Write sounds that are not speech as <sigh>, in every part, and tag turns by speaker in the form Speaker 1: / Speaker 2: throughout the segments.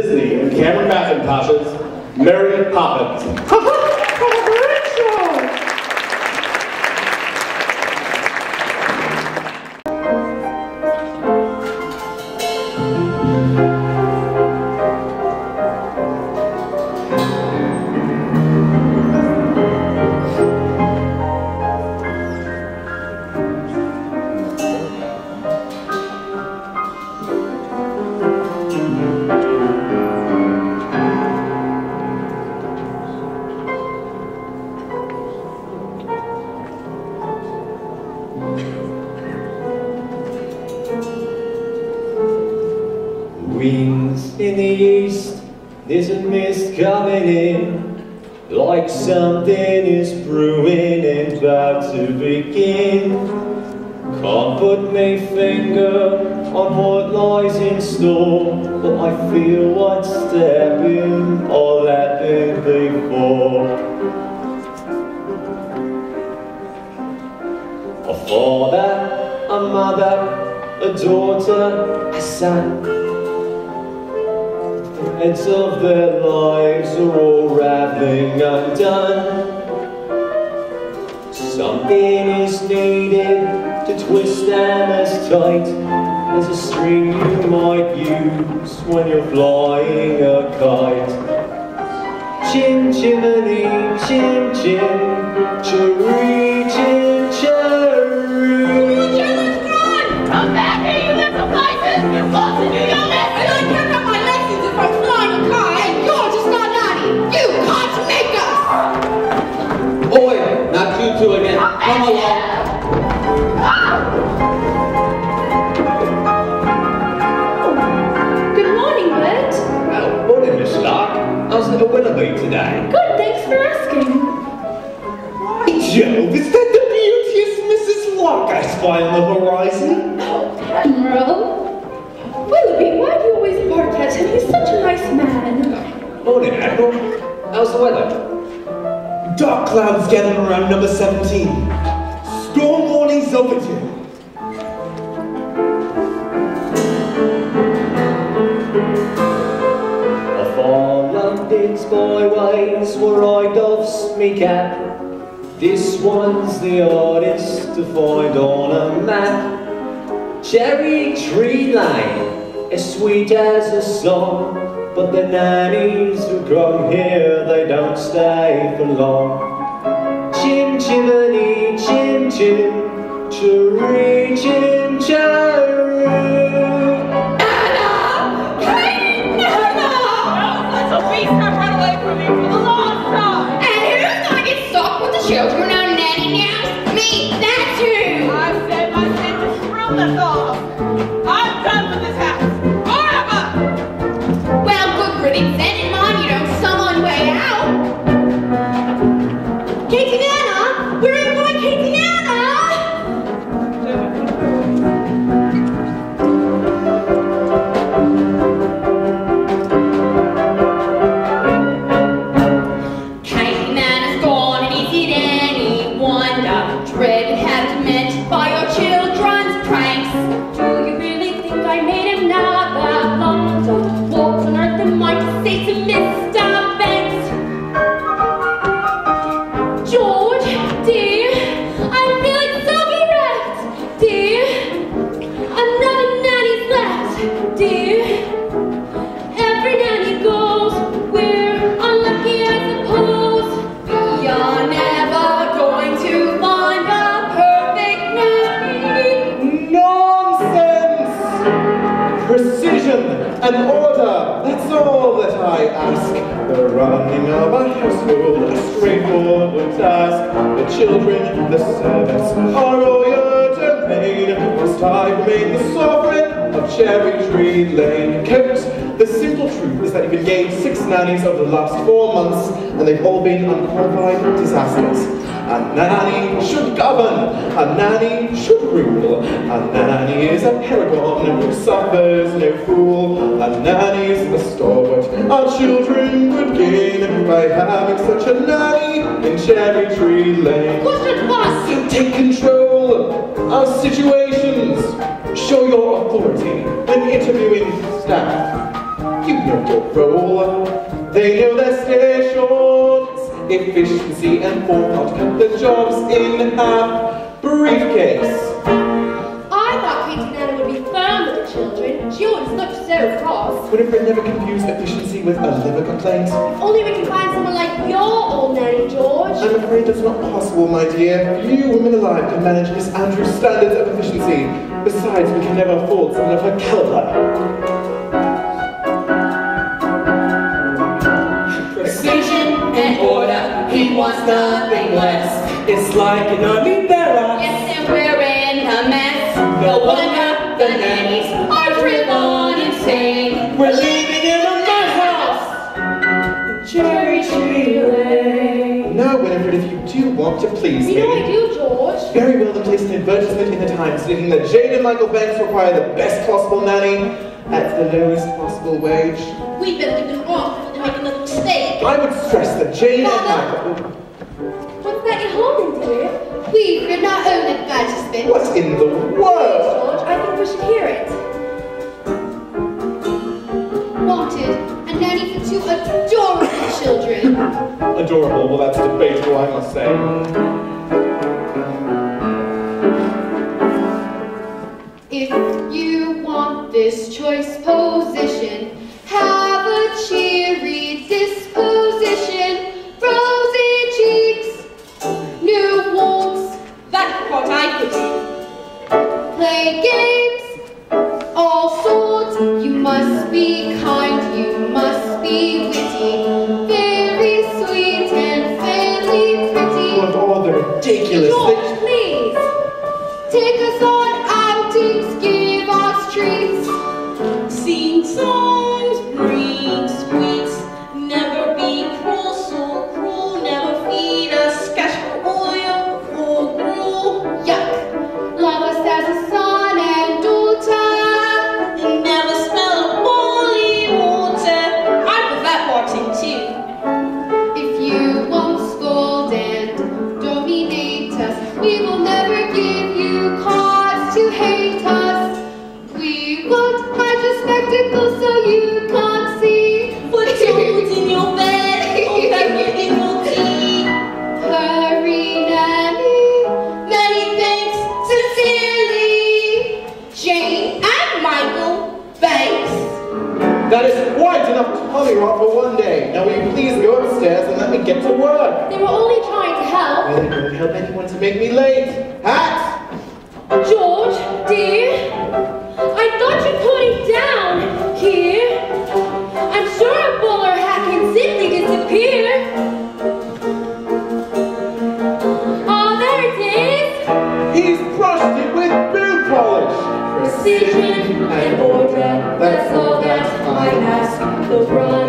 Speaker 1: Disney and Cameron Mackintosh's Mary Poppins. <laughs>
Speaker 2: in
Speaker 1: unqualified disasters. A nanny should govern, a nanny should rule, a nanny is a paragon who suffers no fool, a nanny is the stalwart our children would gain by having such a nanny in Cherry Tree Lane.
Speaker 3: Question plus!
Speaker 1: You take control of situations, show your authority when interviewing staff. You
Speaker 2: know your role, they know their station efficiency and forethought cut the jobs in half. Briefcase.
Speaker 4: I thought Katie Nana would be firm with the children. She always looked so cross.
Speaker 2: Winifred never confused efficiency with a liver complaint.
Speaker 4: If only we can find someone like your old nanny, George.
Speaker 2: I'm afraid that's not possible, my dear. Few women alive can manage Miss Andrew's standards of efficiency. Besides, we can never afford someone of her caliber.
Speaker 5: Order, he wants nothing less. It's like an army barracks.
Speaker 6: Yes, and we're in a mess. No wonder the nannies are driven insane.
Speaker 5: We're living in a madhouse. Cherry Tree Lane.
Speaker 2: No, Winifred, if you do want to please
Speaker 4: You know I do, George.
Speaker 2: Very well, then place an advertisement in the Times stating that Jane and Michael Banks require the best possible nanny at the lowest possible wage.
Speaker 6: We better give them off before they make another mistake.
Speaker 2: I would stress that Jane and
Speaker 6: Mother.
Speaker 2: Michael...
Speaker 4: What's that you're holding, dear?
Speaker 6: We've written our own advertisement.
Speaker 2: What in the world?
Speaker 4: George, I think we should hear it.
Speaker 6: Wanted a nanny for two adorable children.
Speaker 2: Adorable, well that's debatable, I must say.
Speaker 6: If you want this choice position, have a cheery disposition, rosy cheeks, new wants. That's what I put in. Play games, all sorts. You must be That
Speaker 2: is quite enough tommyrot for one day. Now will you please go upstairs and let me get to work?
Speaker 4: They were only trying to help.
Speaker 2: Well, it won't help anyone to make me late. Hat!
Speaker 4: George, dear, I thought you put it down here. I'm sure a bowler The running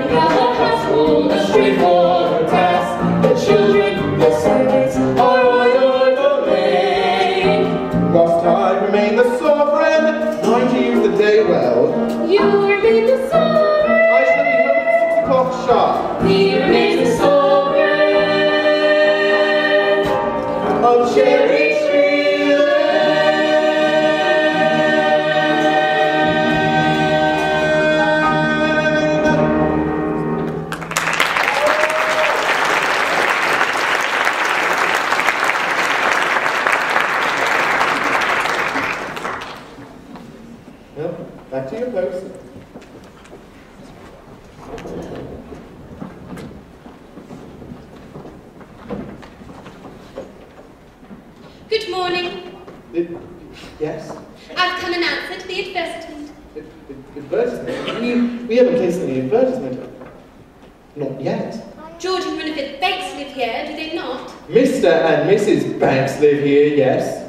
Speaker 6: Good morning.
Speaker 2: It- yes?
Speaker 6: I've come in answer to the advertisement.
Speaker 2: Advertisement? We, we haven't placed any advertisement. Not yet.
Speaker 6: George and Winifred Banks live here, do they not?
Speaker 2: Mr. and Mrs. Banks live here, yes.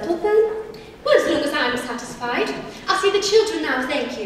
Speaker 7: settled then?
Speaker 8: Well, as long as I'm satisfied. I'll see the children now, thank you.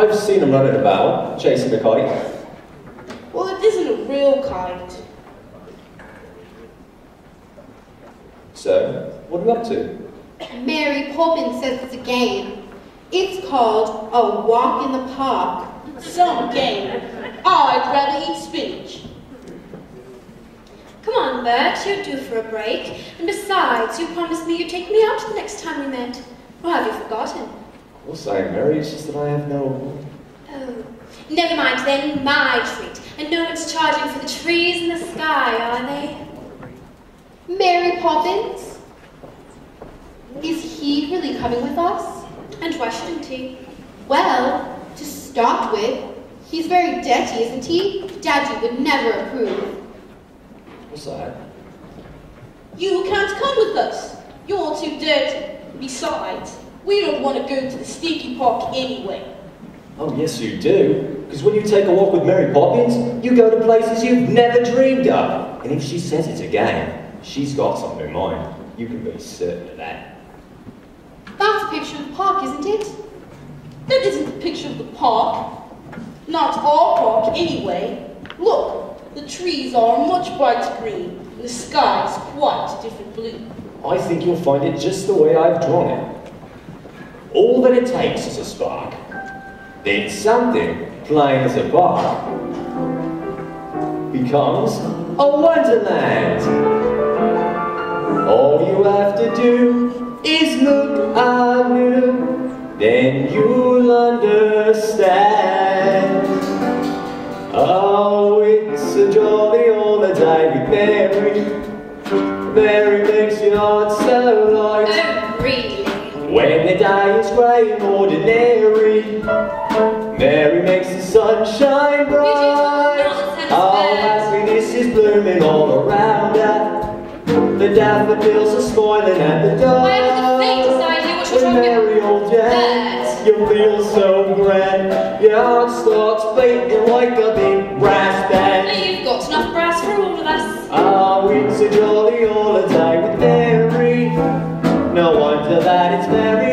Speaker 1: I've seen him running about, chasing a kite.
Speaker 3: Well, it isn't a real kite.
Speaker 1: So, what are you up to?
Speaker 6: Mary Poppins says it's a game. It's called a walk in the park.
Speaker 3: Some game. I'd rather eat spinach.
Speaker 8: Come on, Bert, you're due for a break. And besides, you promised me you'd take me out the next time we met. Or have you forgotten?
Speaker 1: Of course I am, Mary. It's just that I have no...
Speaker 8: Oh, never mind then, my treat. And no one's charging for the trees in the sky, are they?
Speaker 6: Mary Poppins? Is he really coming with us?
Speaker 8: And why shouldn't he?
Speaker 6: Well, to start with, he's very dirty, isn't he? Daddy would never approve.
Speaker 1: What's that?
Speaker 3: You can't come with us. You're too dirty. Besides, we don't want to go to the stinky park anyway.
Speaker 1: Oh, yes, you do. Because when you take a walk with Mary Poppins, you go to places you've never dreamed of. And if she says it's a game, she's got something in mind. You can be certain of that.
Speaker 6: That's a picture of the park, isn't it?
Speaker 3: That isn't a picture of the park. Not our park, anyway. Look, the trees are a much brighter green, and the sky is quite a different blue.
Speaker 1: I think you'll find it just the way I've drawn it. All that it takes is a spark. Then something, plain as a bar, becomes a wonderland. All you have to do is look anew, then you'll understand. Oh, it's a jolly holiday with Mary. Mary makes your heart so light.
Speaker 8: Really?
Speaker 1: When the day is grey and ordinary, Mary makes the sunshine bright. Oh, happiness is blooming all around her. The daffodils are spoiling at the door.
Speaker 8: I haven't the faintest idea what you're
Speaker 1: When Mary holds your you feel so grand. Your heart starts beating like a big brass band.
Speaker 8: You've got enough brass for all of us.
Speaker 1: Oh, it's a jolly holiday with Mary. No wonder that it's Mary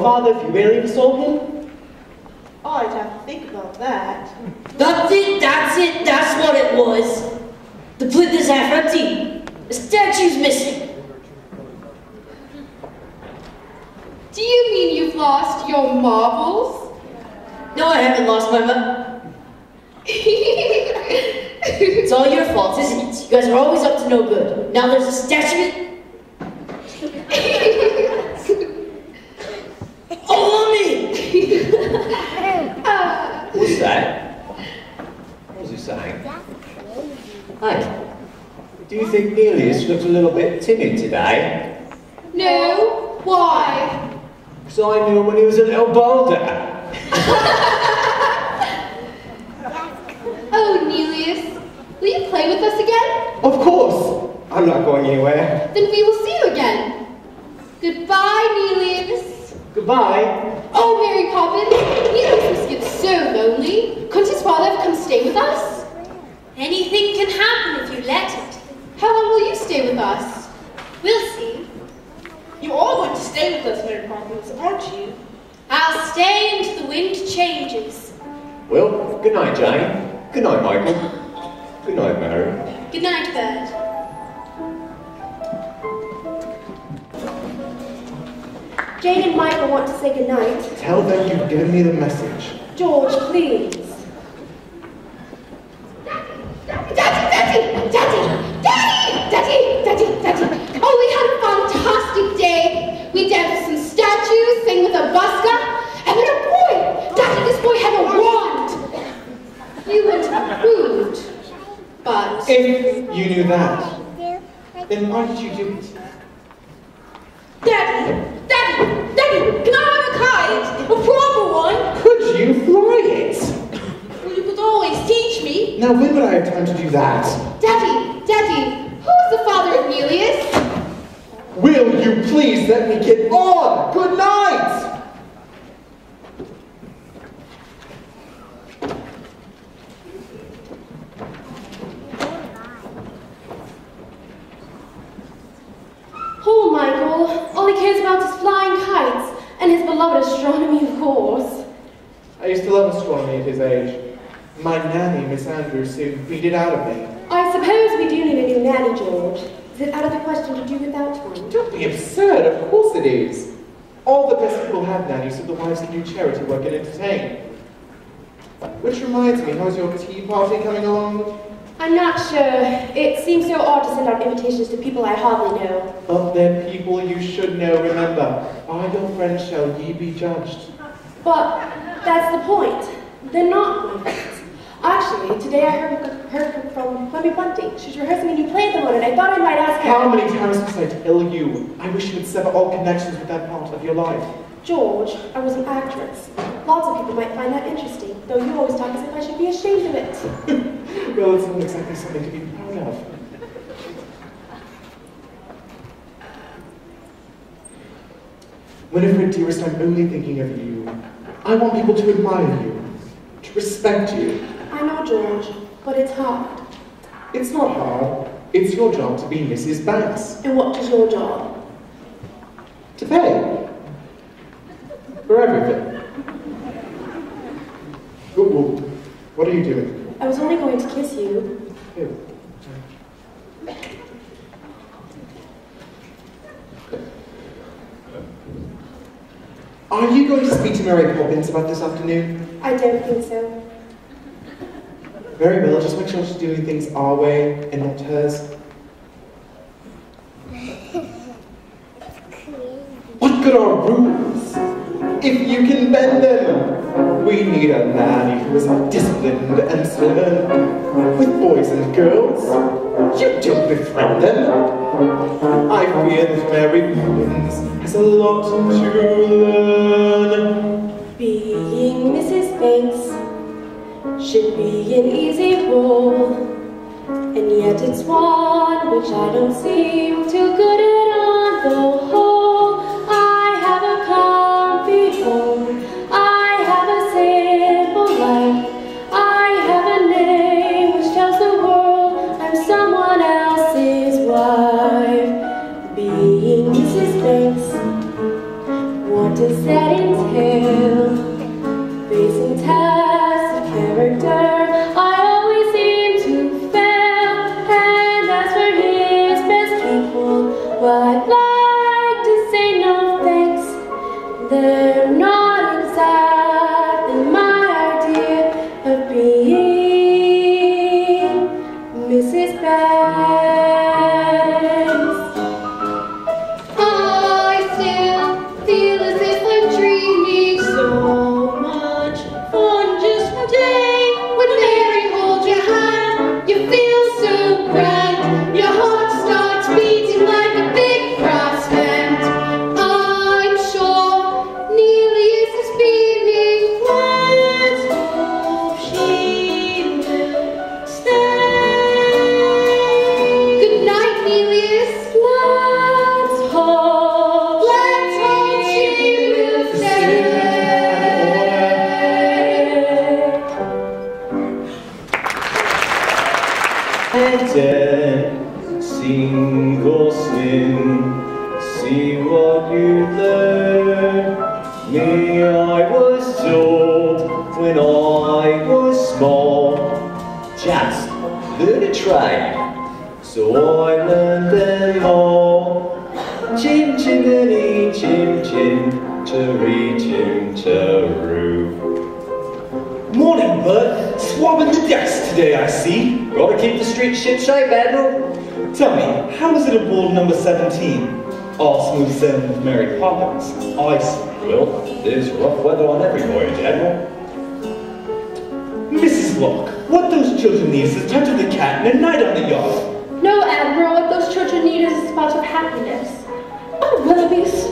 Speaker 5: father if
Speaker 6: you really
Speaker 7: always talk as if I should be ashamed of it. <laughs>
Speaker 2: well, it's not exactly something to be proud of. Winifred, dearest, I'm only thinking of you. I want people to admire you, to respect you.
Speaker 7: I know, George, but it's hard.
Speaker 2: It's not hard. It's your job to be Mrs. Banks.
Speaker 7: And what is your job?
Speaker 2: To pay. For everything. Ooh, ooh. What are you doing?
Speaker 7: I was only going to kiss you.
Speaker 2: Ew. Are you going to speak to Mary Poppins about this afternoon?
Speaker 7: I don't think so.
Speaker 2: Very well, just make sure she's doing things our way and not hers. What good are rules if you can bend them? We need a nanny who is disciplined and stern. With boys and girls, you don't befriend them. I fear that Mary Poppins has a lot to learn.
Speaker 7: Being Mrs. Banks should be an easy role, and yet it's one which I don't seem too good at on the whole. I
Speaker 1: see. Gotta keep the street ship shape, Admiral.
Speaker 9: Tell me, how is it aboard number 17? All smooth sailing with Mary Poppins. I see.
Speaker 1: Well, there's rough weather on every voyage, Admiral.
Speaker 9: Mrs. Locke, what those children need is a touch of the cat and a night on the yacht.
Speaker 7: No, Admiral, what those children need is a spot of happiness. Oh, wildebeest.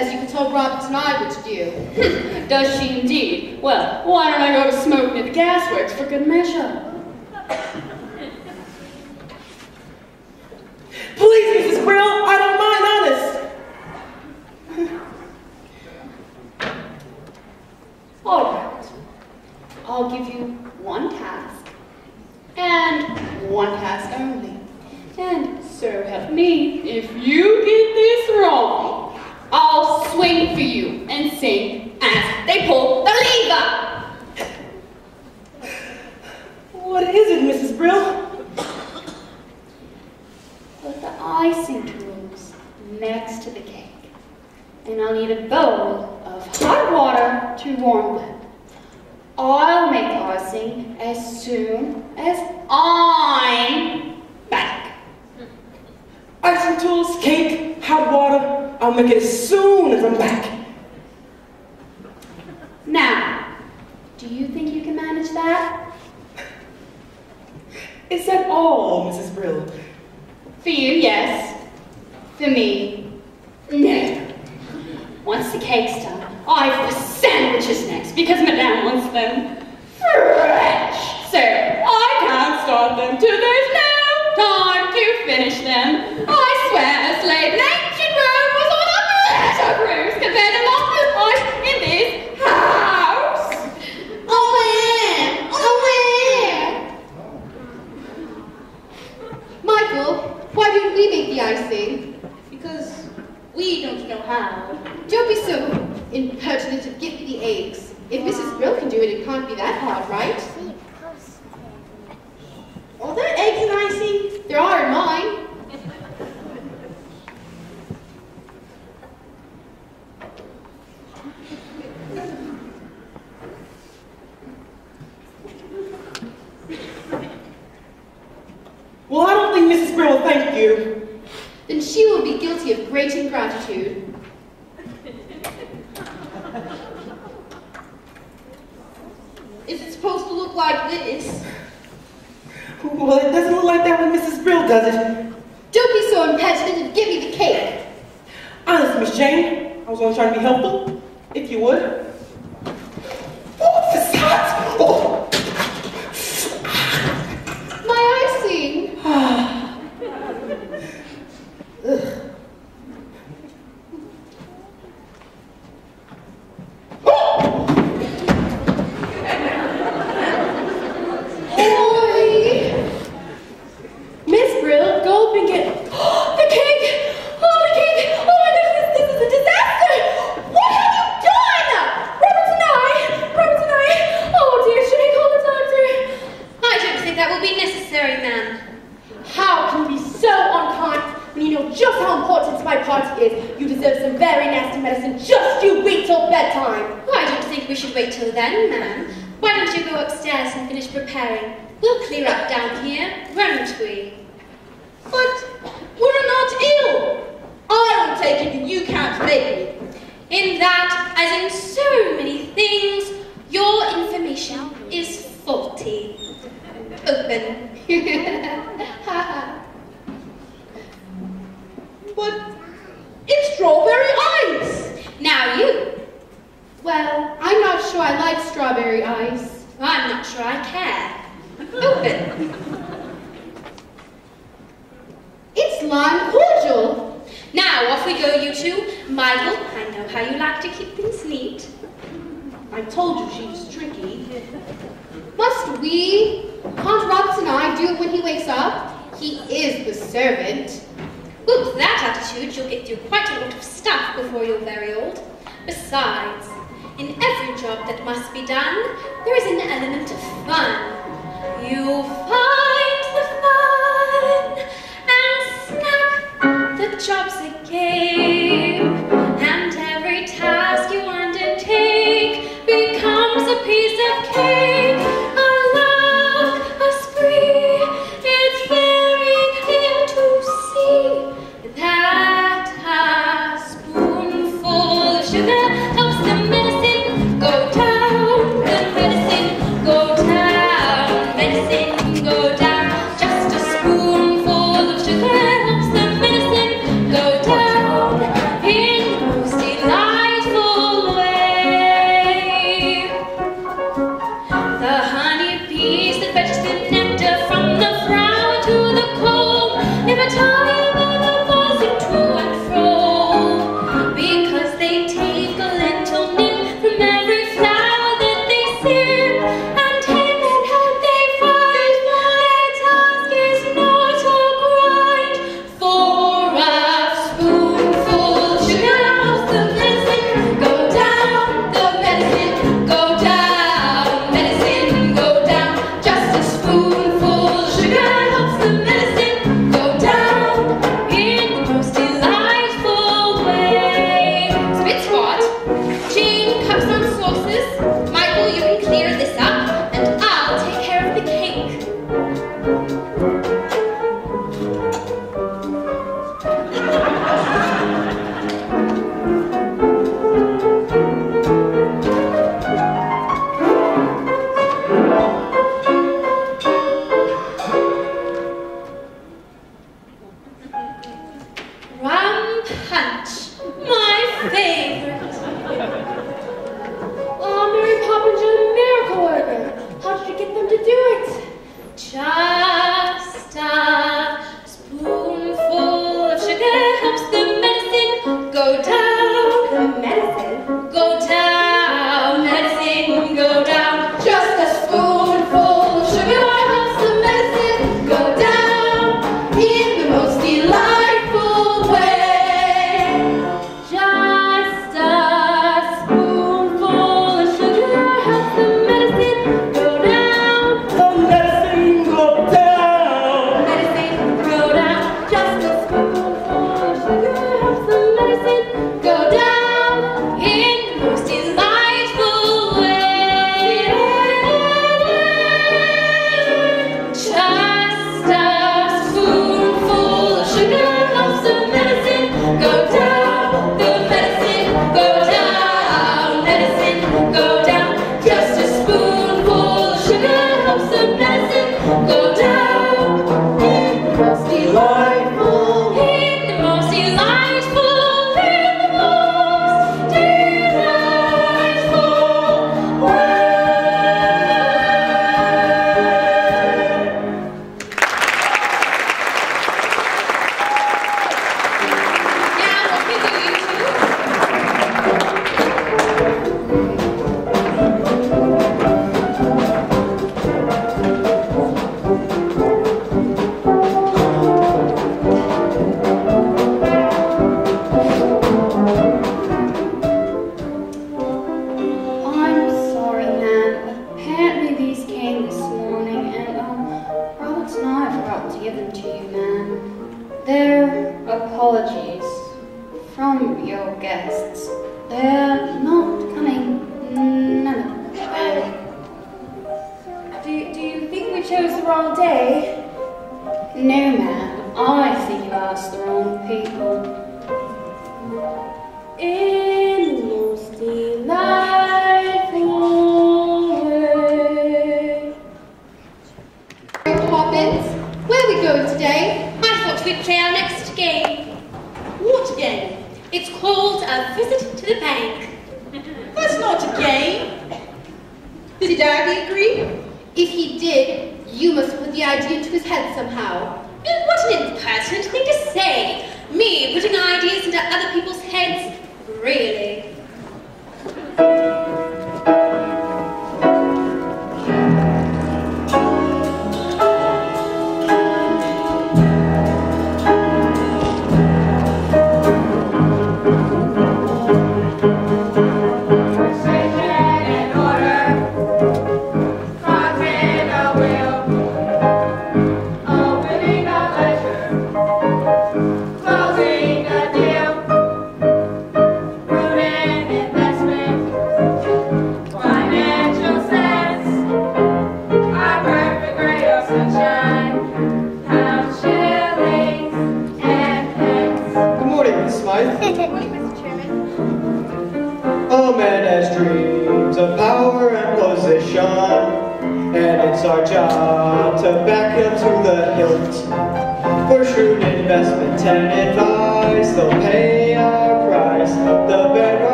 Speaker 6: says you can tell Robertson Ay what to do. <laughs>
Speaker 10: Does she indeed? Well, why don't I go to smoking at the gasworks for good measure?
Speaker 8: Piece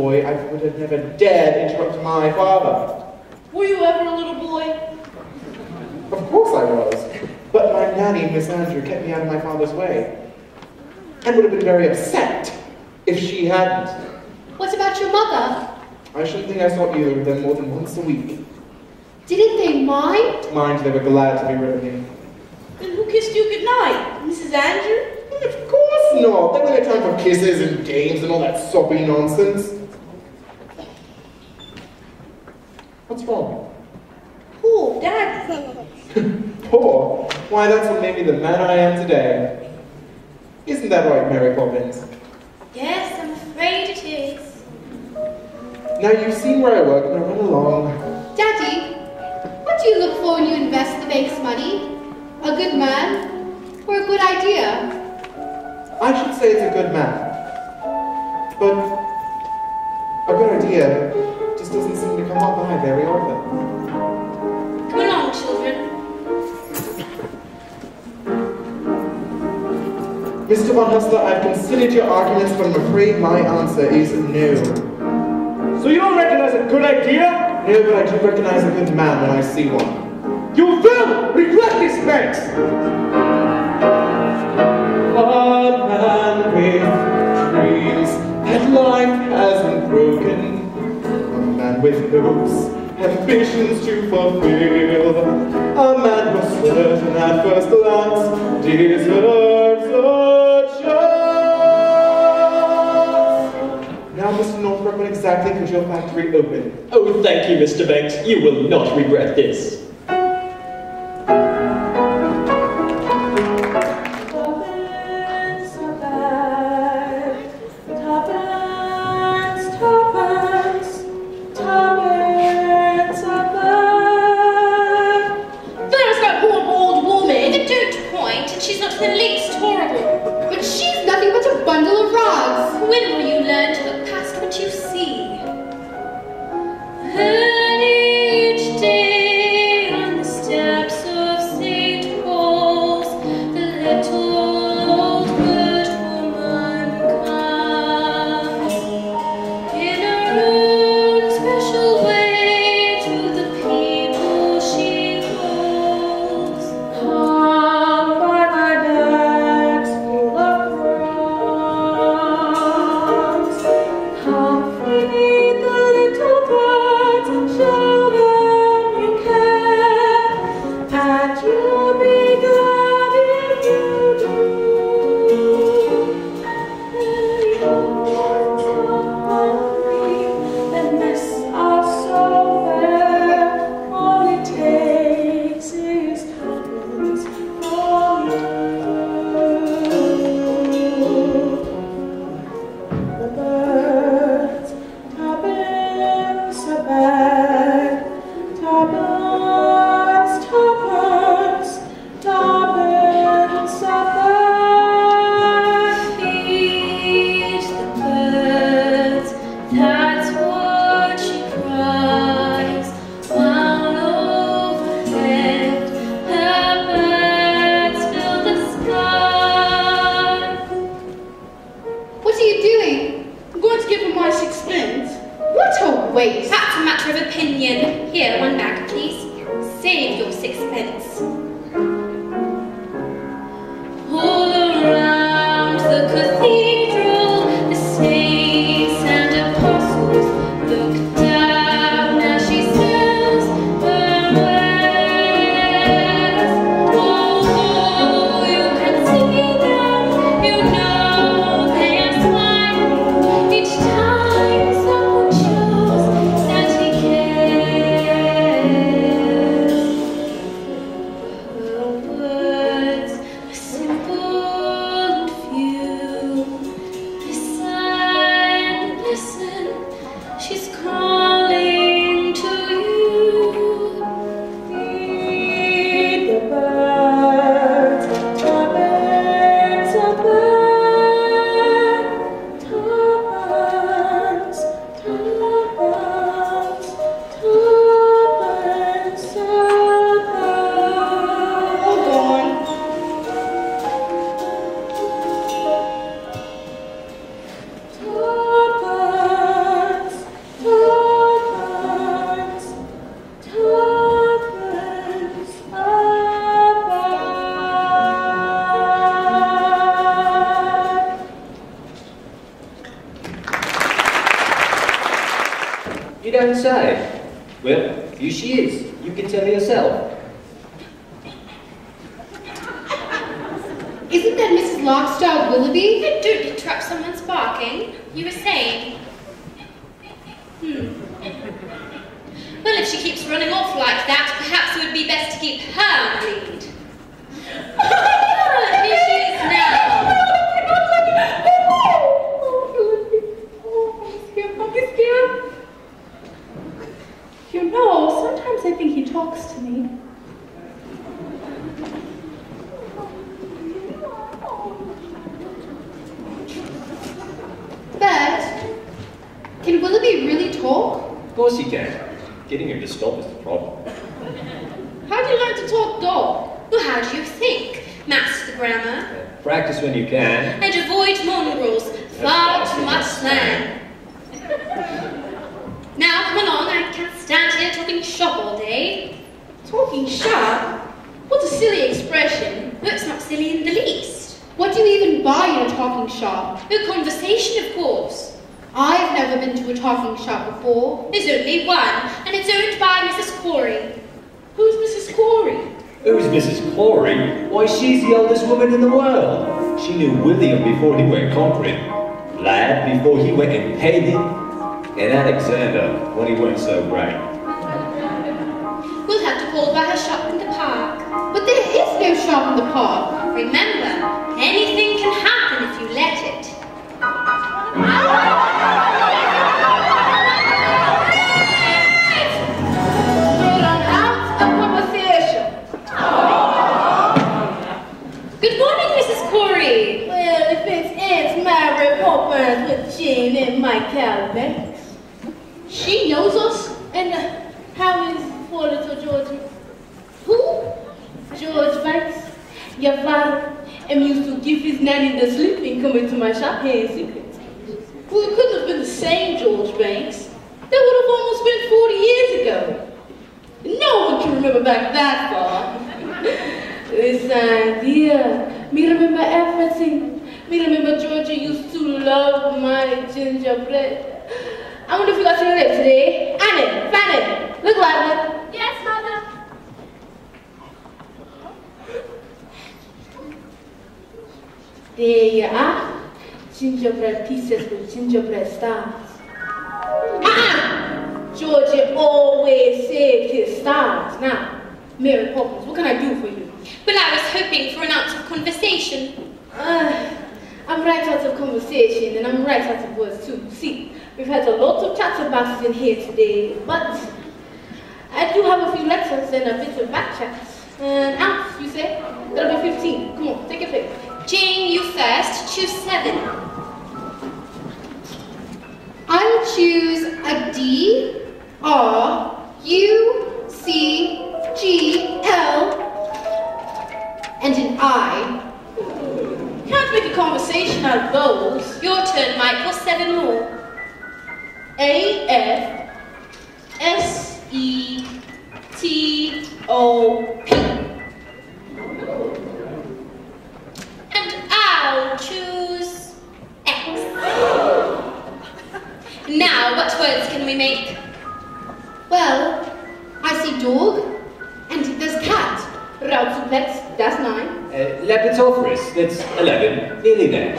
Speaker 2: boy, I would have never dared interrupt my father.
Speaker 6: Were you ever a little boy?
Speaker 2: Of course I was. But my nanny, Miss Andrew, kept me out of my father's way. And would have been very upset if she hadn't.
Speaker 11: What about your mother?
Speaker 2: I shouldn't think I saw either of them more than once a week.
Speaker 11: Didn't they mind?
Speaker 2: Mind, they were glad to be rid of me.
Speaker 6: Then who kissed you goodnight? Mrs. Andrew?
Speaker 2: Of course not. There were no time for kisses and games and all that soppy nonsense. What's wrong?
Speaker 6: Who, Dad? <laughs>
Speaker 2: Poor? Why, that's what made me the man I am today. Isn't that right, Mary Poppins?
Speaker 8: Yes, I'm afraid it is.
Speaker 2: Now you've seen where I work, now run along.
Speaker 11: Daddy, what do you look for when you invest the bank's money? A good man or a good idea?
Speaker 2: I should say it's a good man. But a good idea just doesn't seem to come up by very often.
Speaker 8: Come along, children.
Speaker 2: Mr. Von Hussler, I've considered your arguments, but I'm afraid my answer is no.
Speaker 12: So you don't recognize a good idea?
Speaker 2: No, but I do recognize a good man when I see one.
Speaker 12: You will regret this, Banks!
Speaker 2: A man with that life hasn't broken. A man with hopes, ambitions to fulfill. A man who's certain at first glance deserves a chance. Now, Mr. Northbrook, when exactly could your factory open?
Speaker 1: Oh, thank you, Mr. Banks. You will not regret this.
Speaker 6: Isn't that Mrs. Lockstow Willoughby?
Speaker 8: Don't interrupt someone's barking. You were saying. Hmm. Well, if she keeps running off like that, perhaps it would be best to keep her lead. Ah, here she is now.
Speaker 13: You know, sometimes I think he talks to me.
Speaker 6: Bert, can Willoughby really talk?
Speaker 1: Of course you can. Getting her to stop is the problem.
Speaker 6: How do you learn to talk dog?
Speaker 8: Well, how do you think? Master the grammar.
Speaker 1: Practice when you can.
Speaker 8: And avoid mongrels. Far too much slang. Now, come along. I can't stand here talking shop all day.
Speaker 6: Talking shop? What a silly expression.
Speaker 8: That's not silly in the least.
Speaker 6: What do you even buy in a talking shop?
Speaker 8: A conversation, of course.
Speaker 6: I've never been to a talking shop before.
Speaker 8: There's only one, and it's owned by Mrs. Corry.
Speaker 6: Who's Mrs. Corry?
Speaker 1: Who's Mrs. Corry? Why, she's the oldest woman in the world. She knew William before he went conquering, Lad before he went invading, and Alexander when he went so great.
Speaker 8: We'll have to call by her shop in the park.
Speaker 6: But there is no shop in the park.
Speaker 8: Remember, anything can happen if you let it.
Speaker 3: Mike Calvin.
Speaker 11: She knows us?
Speaker 3: And how is poor little George? Who? George Banks. Your father. And used to give his nanny the slip and come into my shop here in secret.
Speaker 11: Well, it couldn't have been the same George Banks. That would have almost been 40 years ago. No one can remember back that far. <laughs>
Speaker 3: Listen, dear, me remember everything. Me remember Georgie used to love my gingerbread. I wonder if you got some lip today. Annie, Fanny, look lively.
Speaker 7: Yes, Mother.
Speaker 3: There you are. Gingerbread pieces with gingerbread stars. Ah! Georgie always saved his stars. Now, Mary Poppins, what can I do for you?
Speaker 8: Well, I was hoping for an ounce of conversation.
Speaker 3: Uh, I'm right out of conversation and I'm right out of words too. See, we've had a lot of chatterboxes in here today, but I do have a few letters and a bit of back chat. An ounce, you say? That'll be 15. Come on, take a pick.
Speaker 8: Jane, you first. Choose seven.
Speaker 11: I'll choose a D, R, U, C, G, L, and an I.
Speaker 3: Can't make a conversation out of those.
Speaker 8: Your turn, Michael. Seven more.
Speaker 3: A, F, S, E, T, O, P.
Speaker 8: And I'll choose X. Now, what words can we make?
Speaker 11: Well, I see dog, and there's cat.
Speaker 3: Rautsuplex, that's nine.
Speaker 1: Uh, Lepidopterus, that's 11. Nearly there.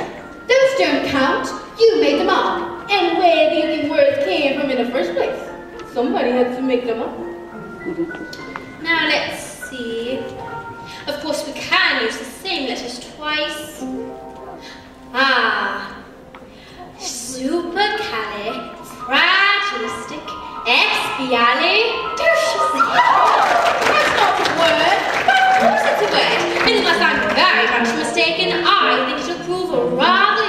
Speaker 11: Those don't count. You made them up.
Speaker 3: And where do you think words came from in the first place? Somebody had to make them up.
Speaker 8: Now, let's see. Of course, we can use the same letters twice. Ah. Supercalifragilisticexpialidocious. That's not a word. Unless I'm very much mistaken, I think it'll prove a rather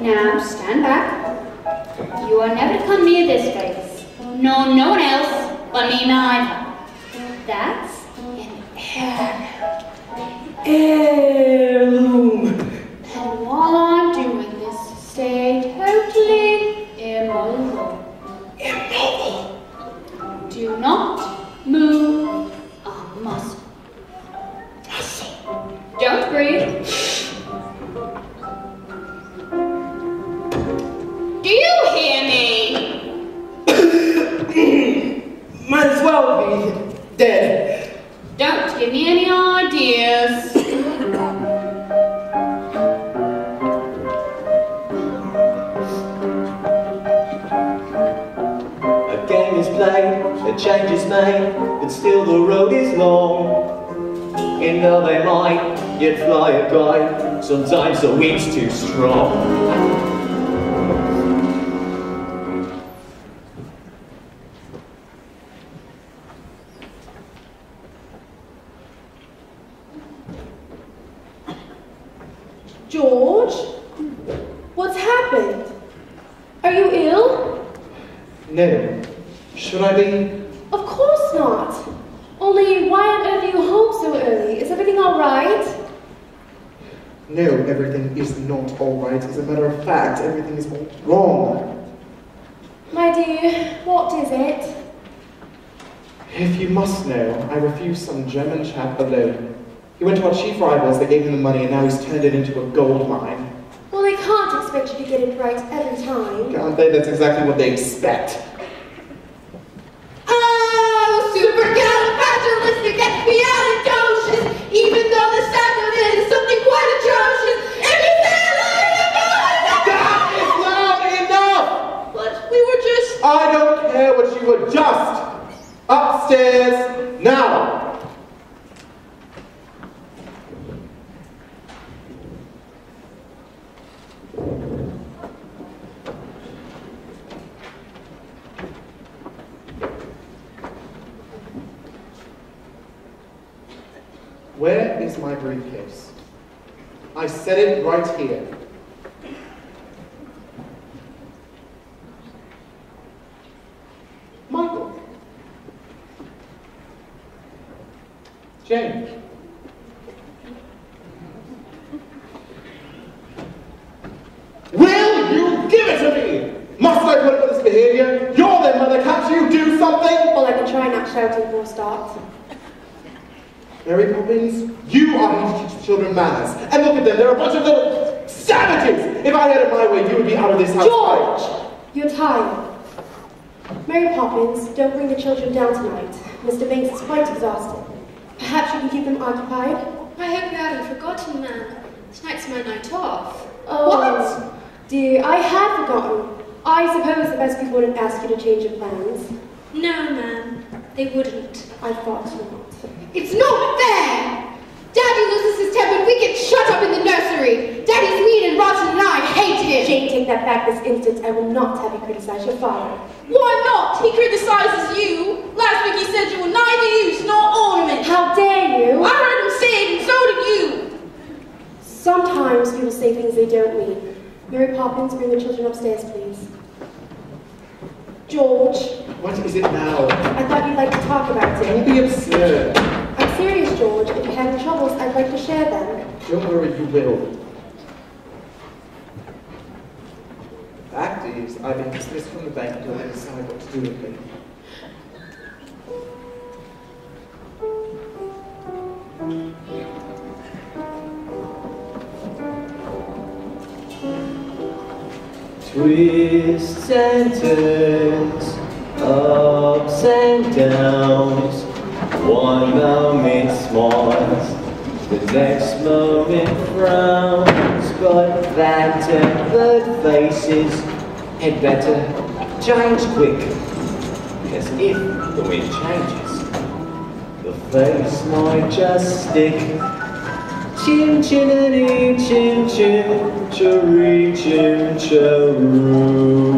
Speaker 10: Now stand back. You are never to come near this face. No, no one else, but me neither. That's in air.
Speaker 1: Air. as
Speaker 2: a wage to gave him the money, and now he's turned it into a gold mine.
Speaker 3: Well, they can't expect you to get it right every time.
Speaker 2: God, that's exactly what they expect. fact this
Speaker 7: instant I will not have you criticize your father.
Speaker 3: Why not? He criticizes you. Last week he said you were neither use nor ornament.
Speaker 7: How dare you?
Speaker 3: I heard him say it and so did you.
Speaker 7: Sometimes people say things they don't mean. Mary Poppins, bring the children upstairs, please. George.
Speaker 2: What is it now?
Speaker 7: I thought you'd like to talk about it.
Speaker 2: Don't be absurd.
Speaker 7: I'm serious, George. If you have troubles, I'd like to share them.
Speaker 2: Don't worry, you will. I've been dismissed from the bank until they decide what to do with it.
Speaker 8: Twists and turns, ups and downs. One moment smiles, the next moment frowns. But that and third faces had better change quick. Because if the wind changes, your face might just stick.
Speaker 1: Chim chinity, chim chim,
Speaker 8: chari
Speaker 1: chim
Speaker 8: charoo.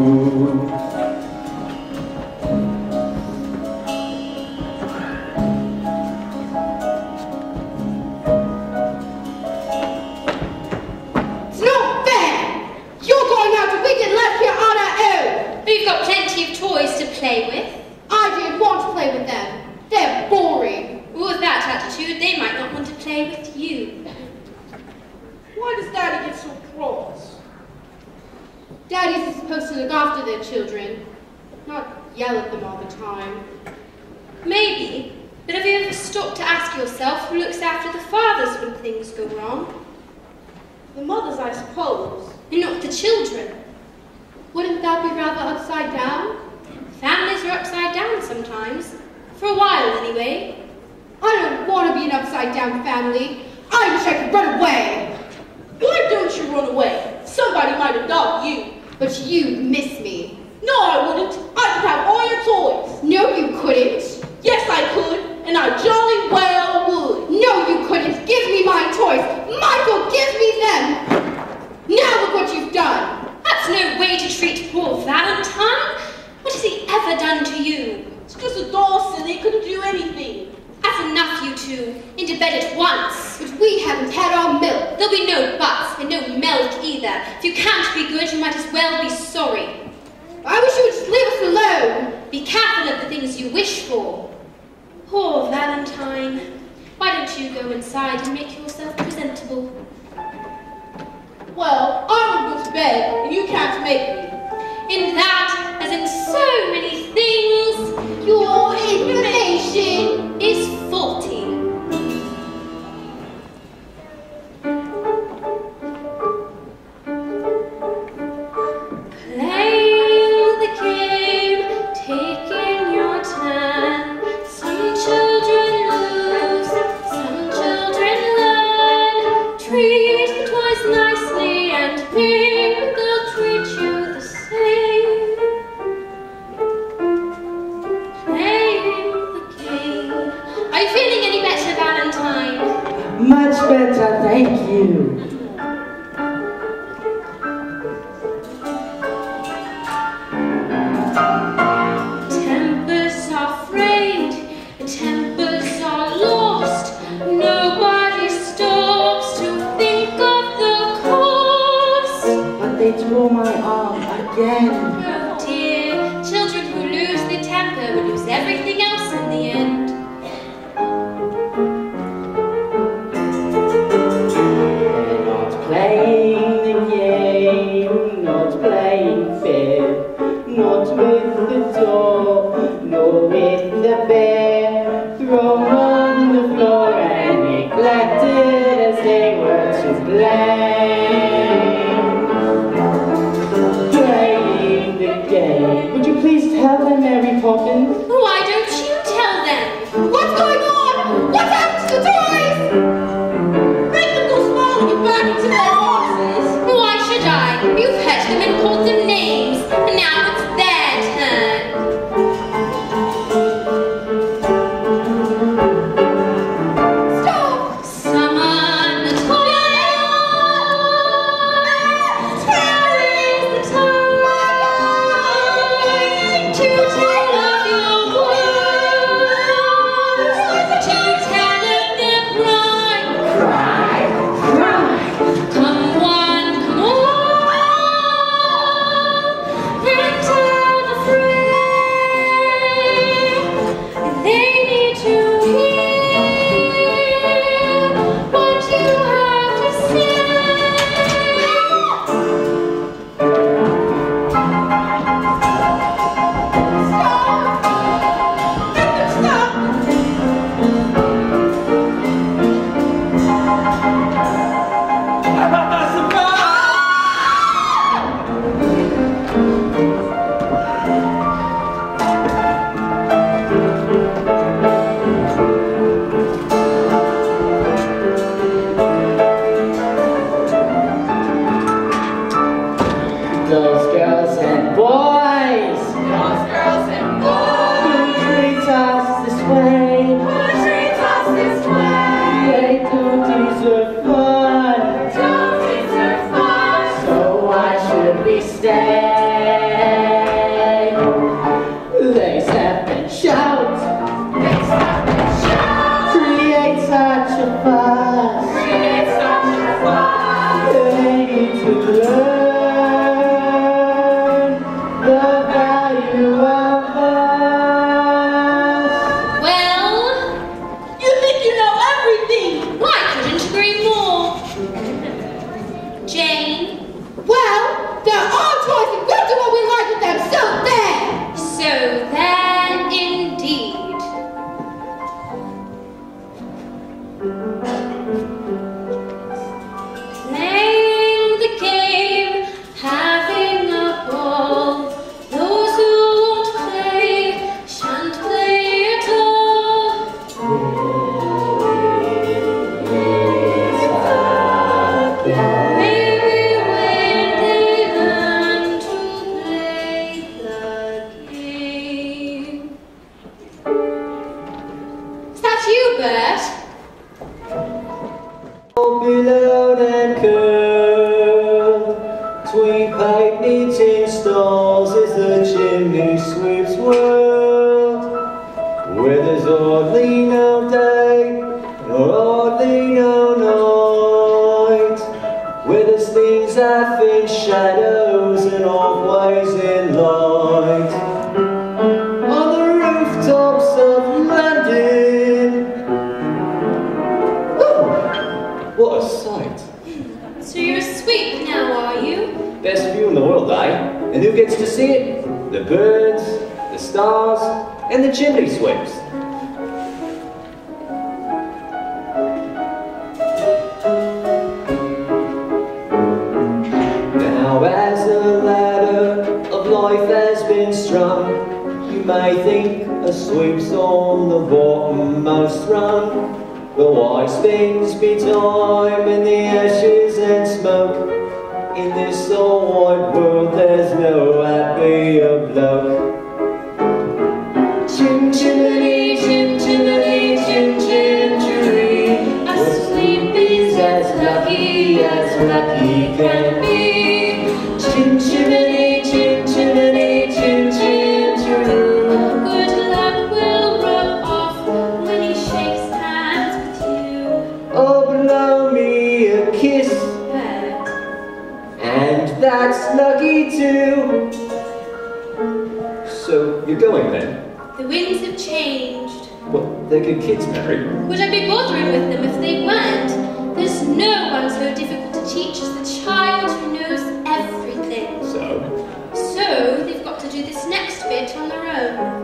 Speaker 8: you
Speaker 1: going then?
Speaker 8: The winds have changed.
Speaker 1: Well, they get kids Mary.
Speaker 8: Would I be bothering with them if they weren't? There's no one so difficult to teach as the child who knows everything.
Speaker 1: So?
Speaker 8: So, they've got to do this next bit on their own.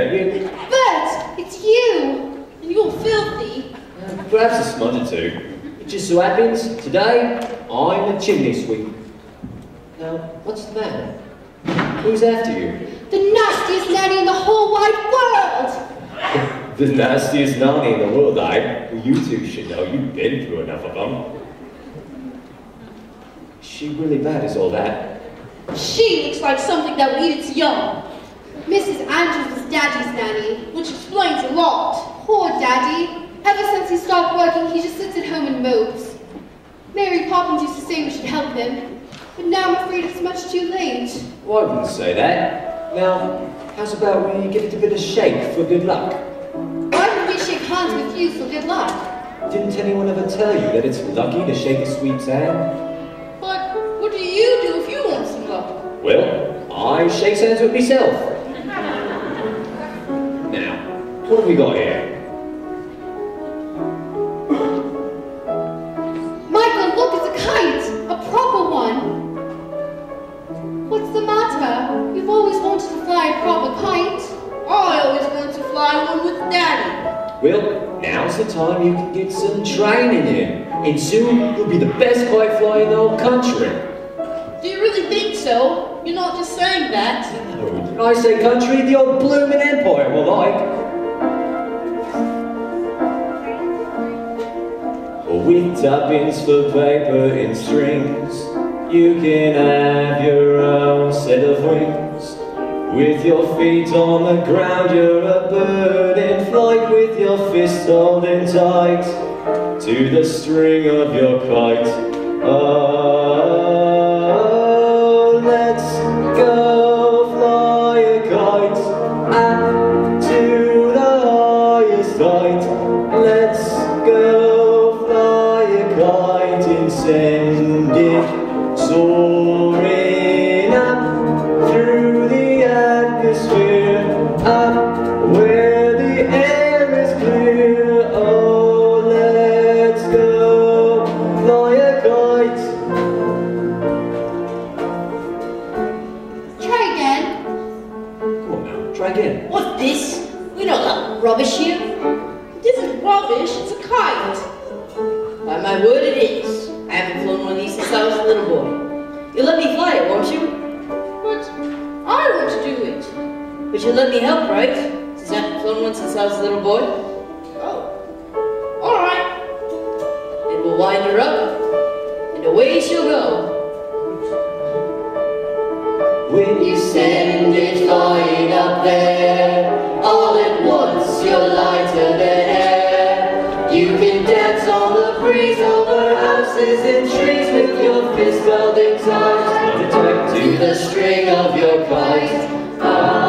Speaker 1: Old friend ain't gonna hurt you.
Speaker 6: Bert, it's you.
Speaker 3: and you're filthy.
Speaker 1: Perhaps a smudge or two. It just so happens, today, I'm a chimney sweep. Now, what's the matter? Who's after you?
Speaker 6: The nastiest nanny in the whole wide world.
Speaker 1: The nastiest nanny in the world, I. Well, you two should know. You've been through enough of them. Is she really bad as all that?
Speaker 3: She looks like something that would eat its young,
Speaker 6: Mrs. Andrew's is Daddy's nanny.
Speaker 3: which explains a lot.
Speaker 6: Poor Daddy. Ever since he stopped working, he just sits at home and mopes. Mary Poppins used to say we should help him, but now I'm afraid it's much too late.
Speaker 1: Well, I wouldn't say that. Now, how's about we give it a bit of shake for good luck?
Speaker 6: Why would we shake hands with you for good luck?
Speaker 1: Didn't anyone ever tell you that it's lucky to shake a sweep's hand?
Speaker 3: But what do you do if you want some luck?
Speaker 1: Well, I shake hands with myself. What have we got here?
Speaker 6: Michael, look, it's a kite! A proper one! What's the matter? You've always wanted to fly a proper kite.
Speaker 3: I always wanted to fly one with Daddy.
Speaker 1: Well, now's the time you can get some training in. And soon, you'll be the best kite flyer in the whole country.
Speaker 3: Do you really think so? You're not just saying that.
Speaker 1: When I say country, the old blooming empire will like. with toppings for paper and strings. You can have your own set of wings. With your feet on the ground, you're a bird in flight. With your fists holding tight to the string of your kite. Oh.
Speaker 3: should let me help, right? Since I've flown one since I was a little boy. Oh, all right. And we'll wind her up, and away she'll go.
Speaker 1: When you send it flying up there, all at once you're lighter than air. You can dance on the breeze over houses and trees with your fist held in tight. To the string of your kite.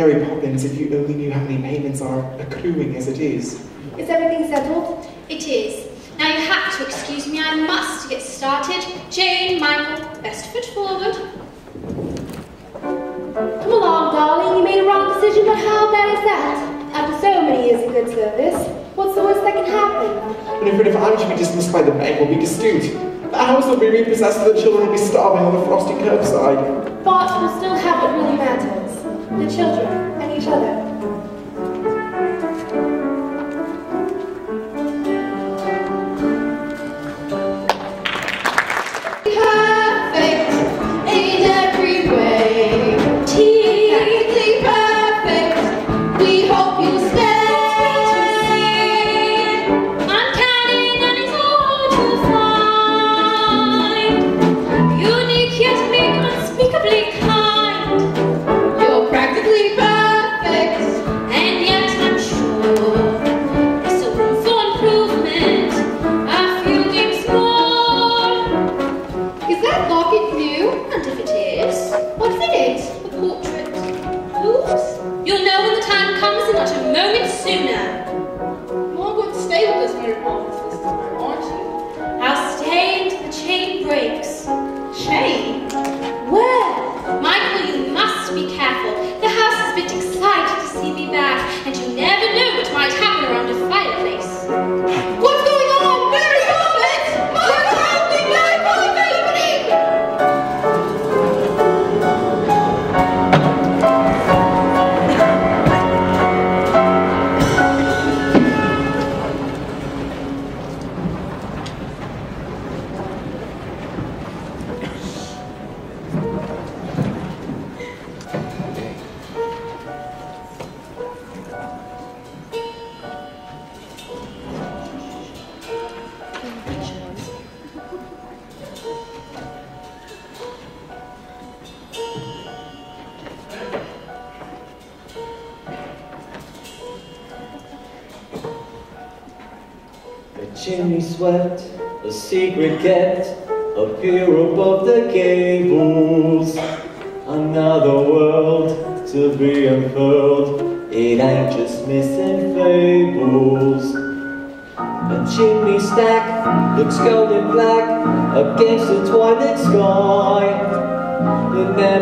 Speaker 7: Mary Poppins
Speaker 2: if you only knew how many payments are accruing as it is.
Speaker 7: Is everything settled?
Speaker 8: It is. Now you have to excuse me, I must get started. Jane, Michael, best foot forward.
Speaker 7: Come along, darling, you made a wrong decision, but how bad is that? After so many years of good service, what's the worst that can happen?
Speaker 2: But if I'm to be dismissed by the bank, we'll be destitute. The house will be repossessed and the children will be starving on the frosty curbside.
Speaker 7: But we'll still have what really matters the children, and each other.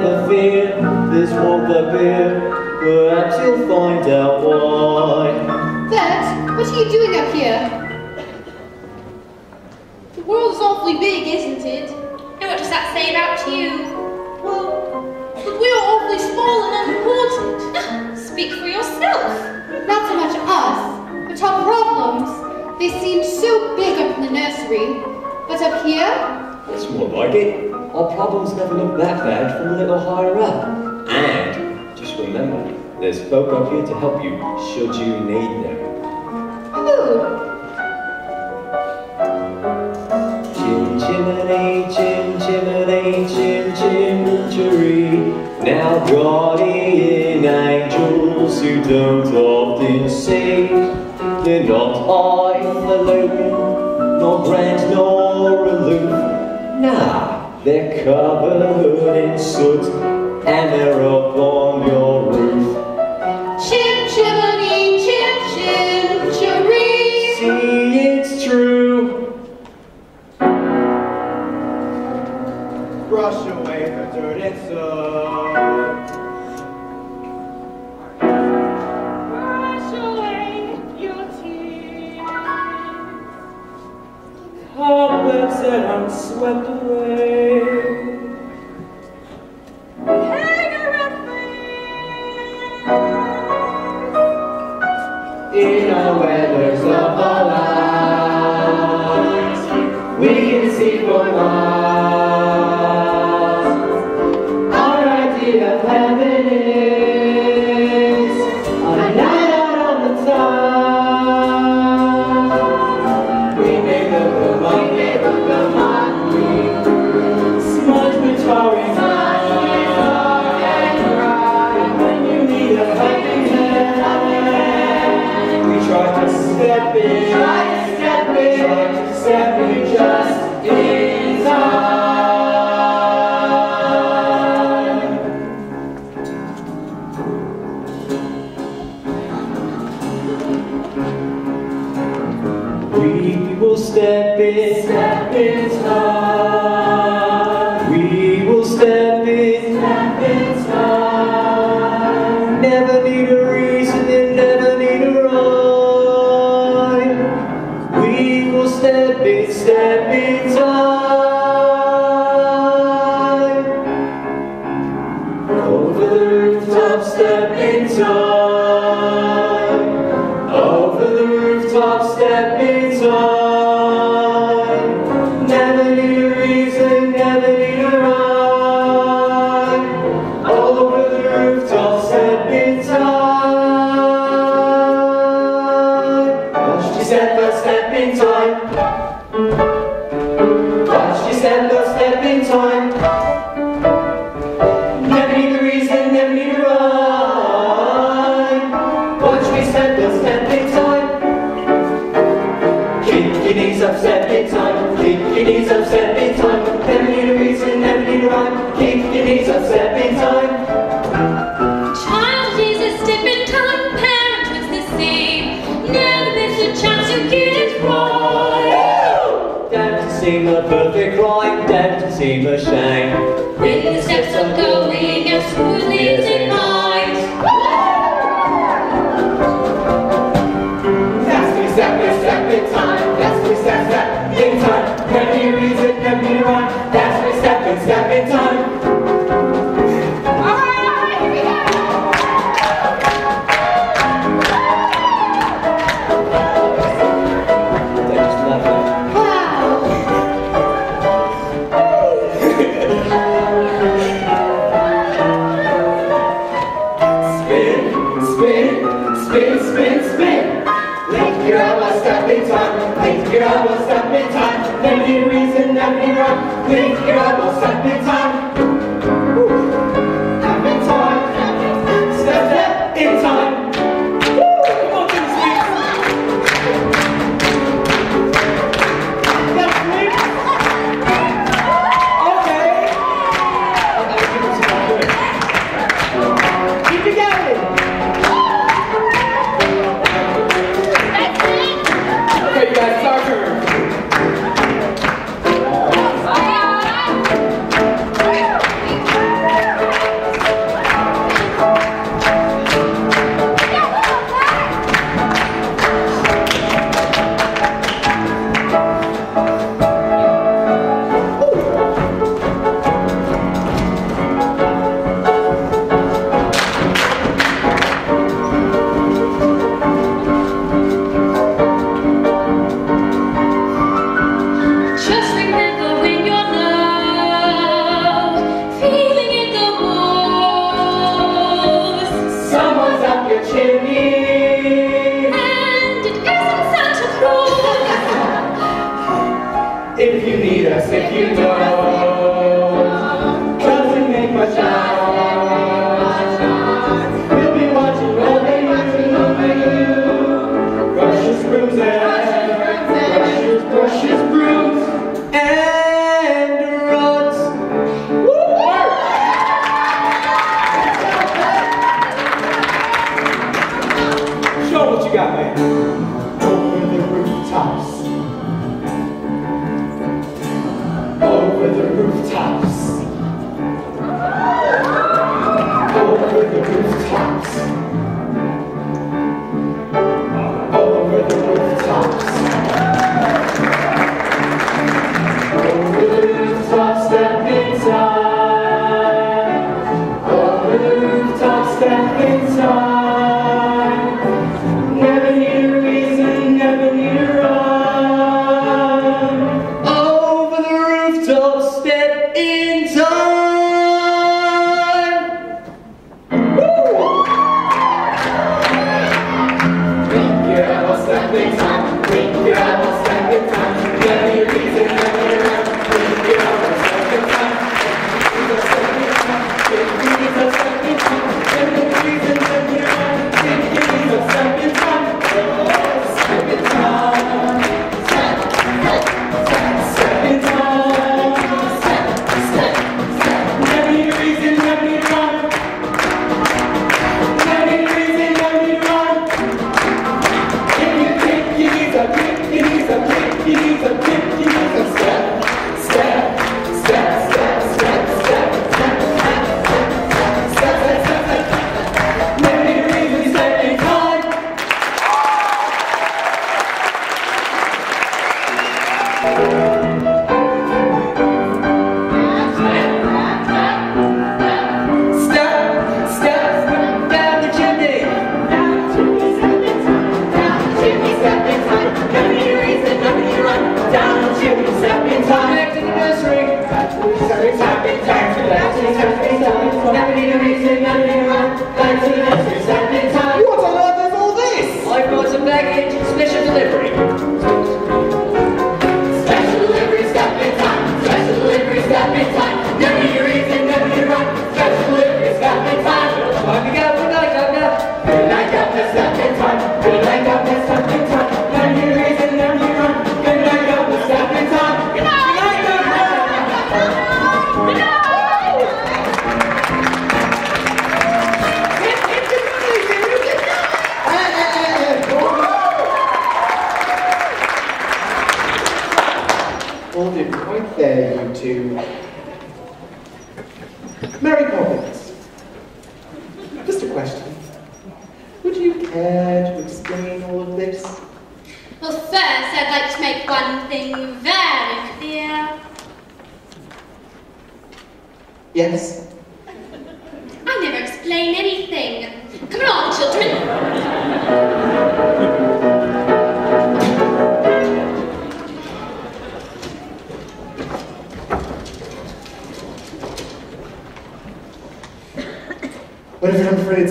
Speaker 1: never fear, this won't appear. Perhaps you'll find out why.
Speaker 11: That? What are you doing up here? The world's awfully big, isn't it?
Speaker 8: And what does that say about you?
Speaker 11: Well, we're awfully small and unimportant. <laughs>
Speaker 8: Speak for yourself.
Speaker 11: Not so much us, but our problems. They seem so big up in the nursery. But up here?
Speaker 1: It's more like it our problems never look that bad from a little higher up. And just remember, there's folk up here to help you should you need them.
Speaker 11: Ooh.
Speaker 1: Chim chimney, chim chimney, chim chimney. Now Roddy in angels who don't often see. They're not high, alone, nor grand, nor aloof. Now. They're covered in soot and they're upon your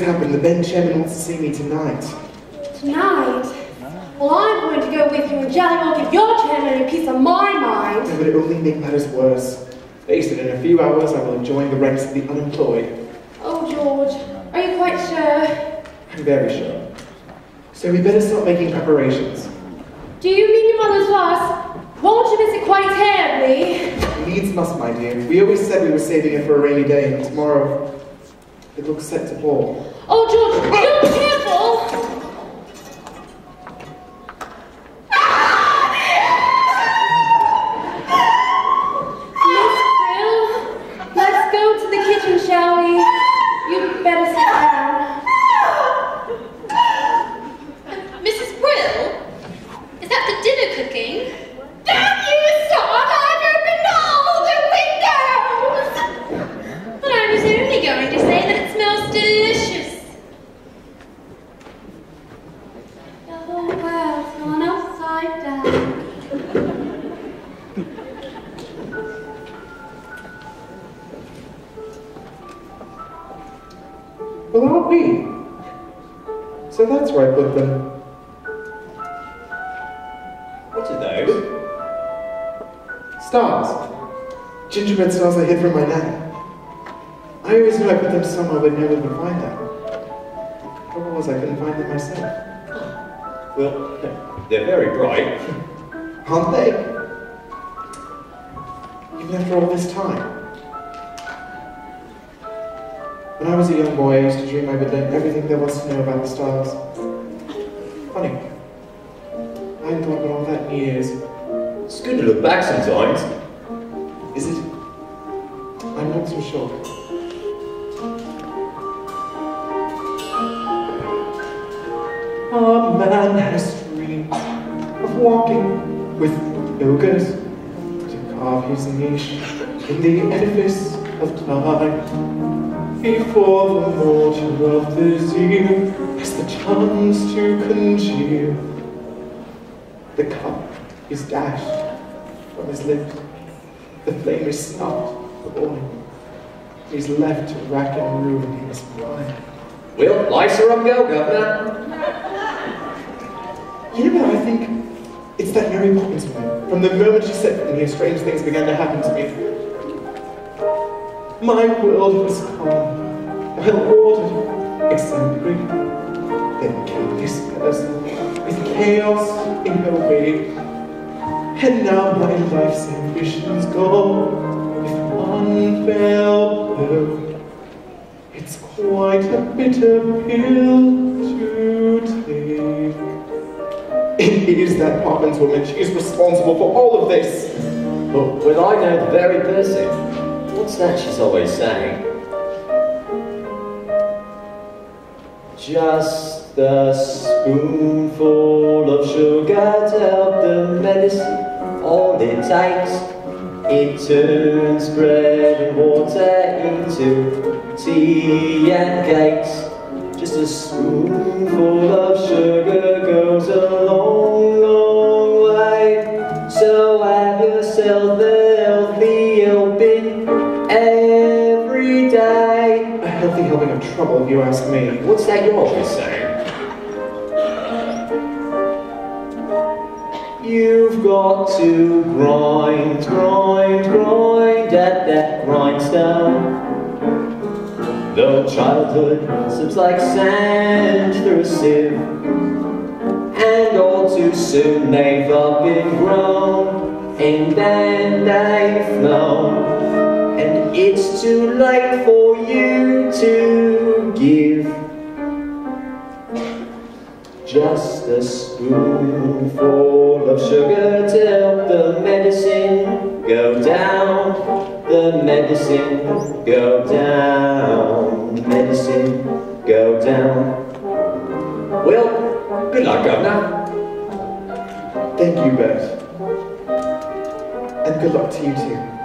Speaker 2: happened. The Ben chairman wants to see me tonight.
Speaker 7: Tonight? Well, I'm going to go with you and Jellywell give your chairman a piece of my mind.
Speaker 2: No, but it will only make matters worse. They said in a few hours I will join the ranks of the unemployed.
Speaker 7: Oh, George, are you quite sure?
Speaker 2: I'm very sure. So we better start making preparations.
Speaker 7: Do you mean your mother's loss? Won't you miss it quite terribly?
Speaker 2: Needs must, my dear. We always said we were saving it for a rainy day, and tomorrow it looks set to pour.
Speaker 7: Oh, George,
Speaker 8: world was calm,
Speaker 7: the whole
Speaker 2: world is then came this person with chaos in her way. And now my life's ambitions go with one fell blow. It's quite a bitter pill to take. It is that Poppins woman. She is responsible for all of this.
Speaker 1: But when I know the very person? What's that she's always saying? Just a spoonful of sugar to help the medicine all it takes. It turns bread and water into tea and cakes. Just a spoonful of sugar
Speaker 2: you ask me,
Speaker 1: what's that you always saying? You've got to grind, grind, grind at that grindstone. Though childhood slips like sand through a sieve, and all too soon they've up and grown, and then they've. It's too late for you to give Just a spoonful of sugar to help the medicine go down The medicine go down Medicine go down Well, good luck, Governor.
Speaker 2: Thank you, Bert. And good luck to you too.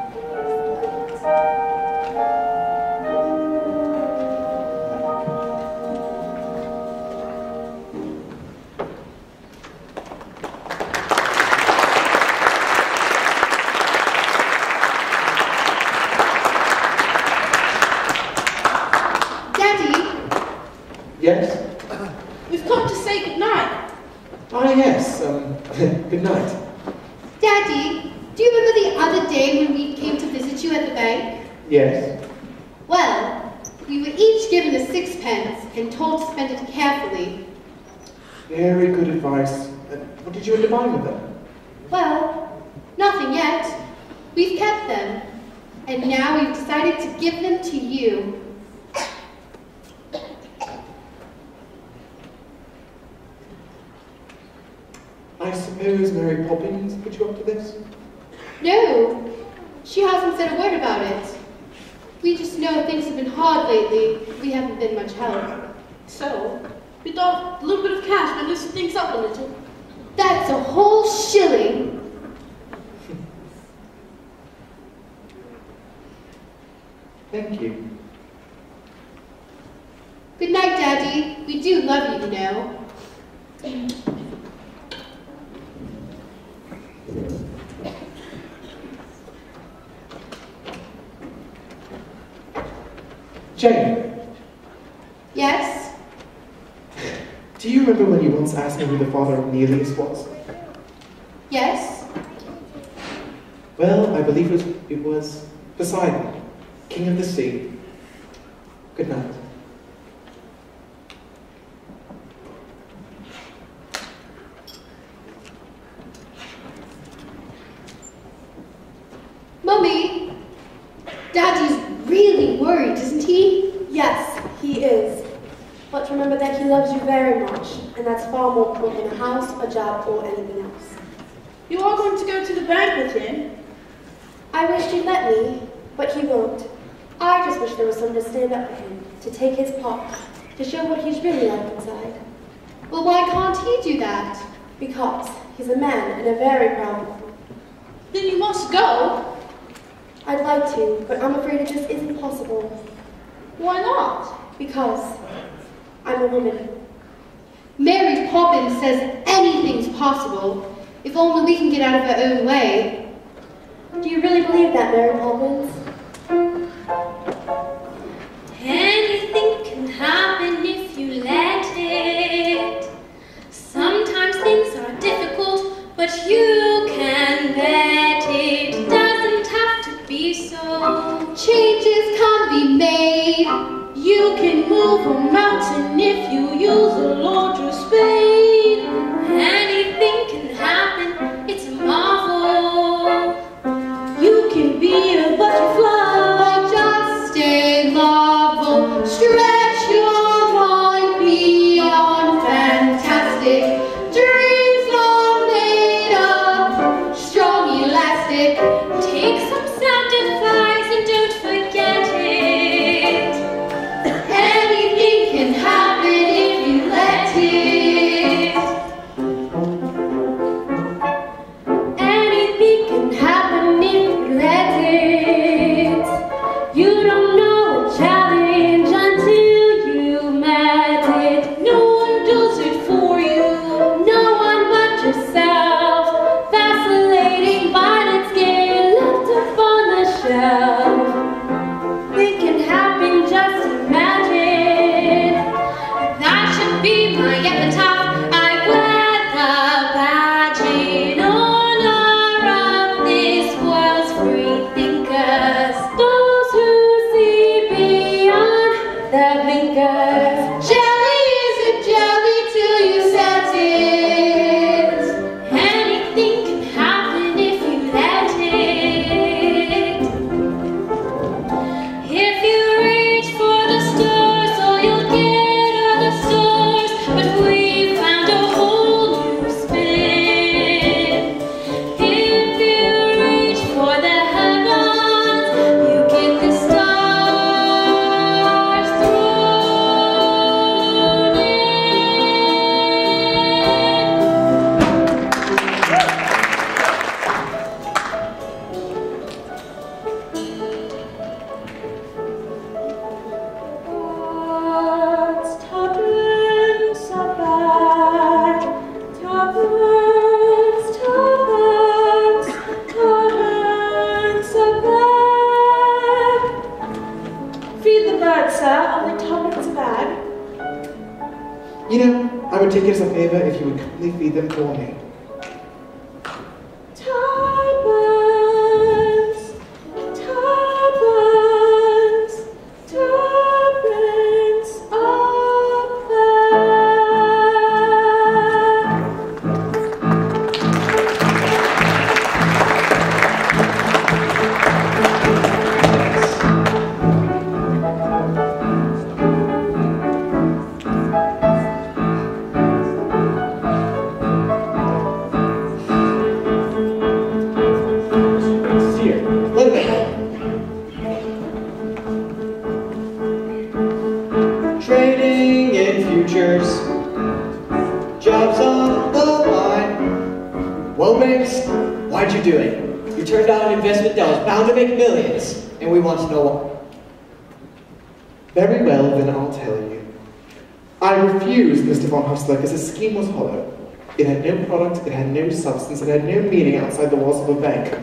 Speaker 2: sleep was hollow. It had no product, it had no substance, it had no meaning outside the walls of a bank.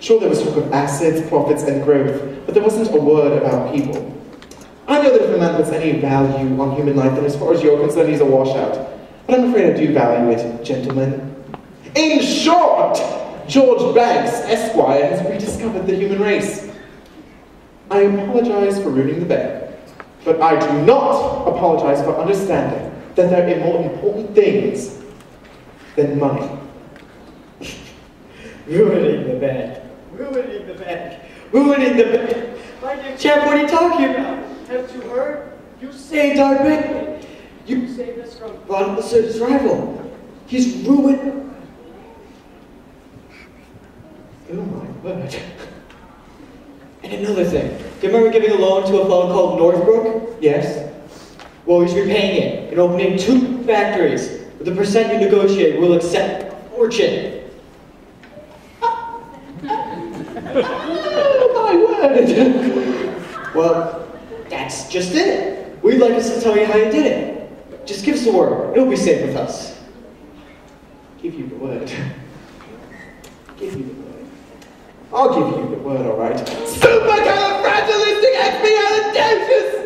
Speaker 2: Sure, there was talk of assets, profits, and growth, but there wasn't a word about people. I know that if a man puts any value on human life, then as far as you're concerned, he's a washout. But I'm afraid I do value it, gentlemen. In short, George Banks, Esquire, has rediscovered the human race. I apologize for ruining the bed, but I do not apologize for understanding that there are more important things than money. <laughs>
Speaker 14: Ruining the bed. Ruining the bank. Ruining the bed. My dear chap, what are you talking about? Haven't you heard? You saved our bank. You saved us from Von Hussler's rival. He's ruined.
Speaker 2: Oh my word.
Speaker 14: And another thing. Do you remember giving a loan to a fellow called Northbrook?
Speaker 2: Yes?
Speaker 14: Well, he's repaying it and opening two factories. With the percent you negotiate, we'll accept fortune.
Speaker 2: Oh my word!
Speaker 14: Well, that's just it. We'd like us to tell you how you did it. Just give us the word. It'll be safe with us.
Speaker 2: Give you the word. Give you the word. I'll give you the word, alright. Supercalifragilisticexpialidocious!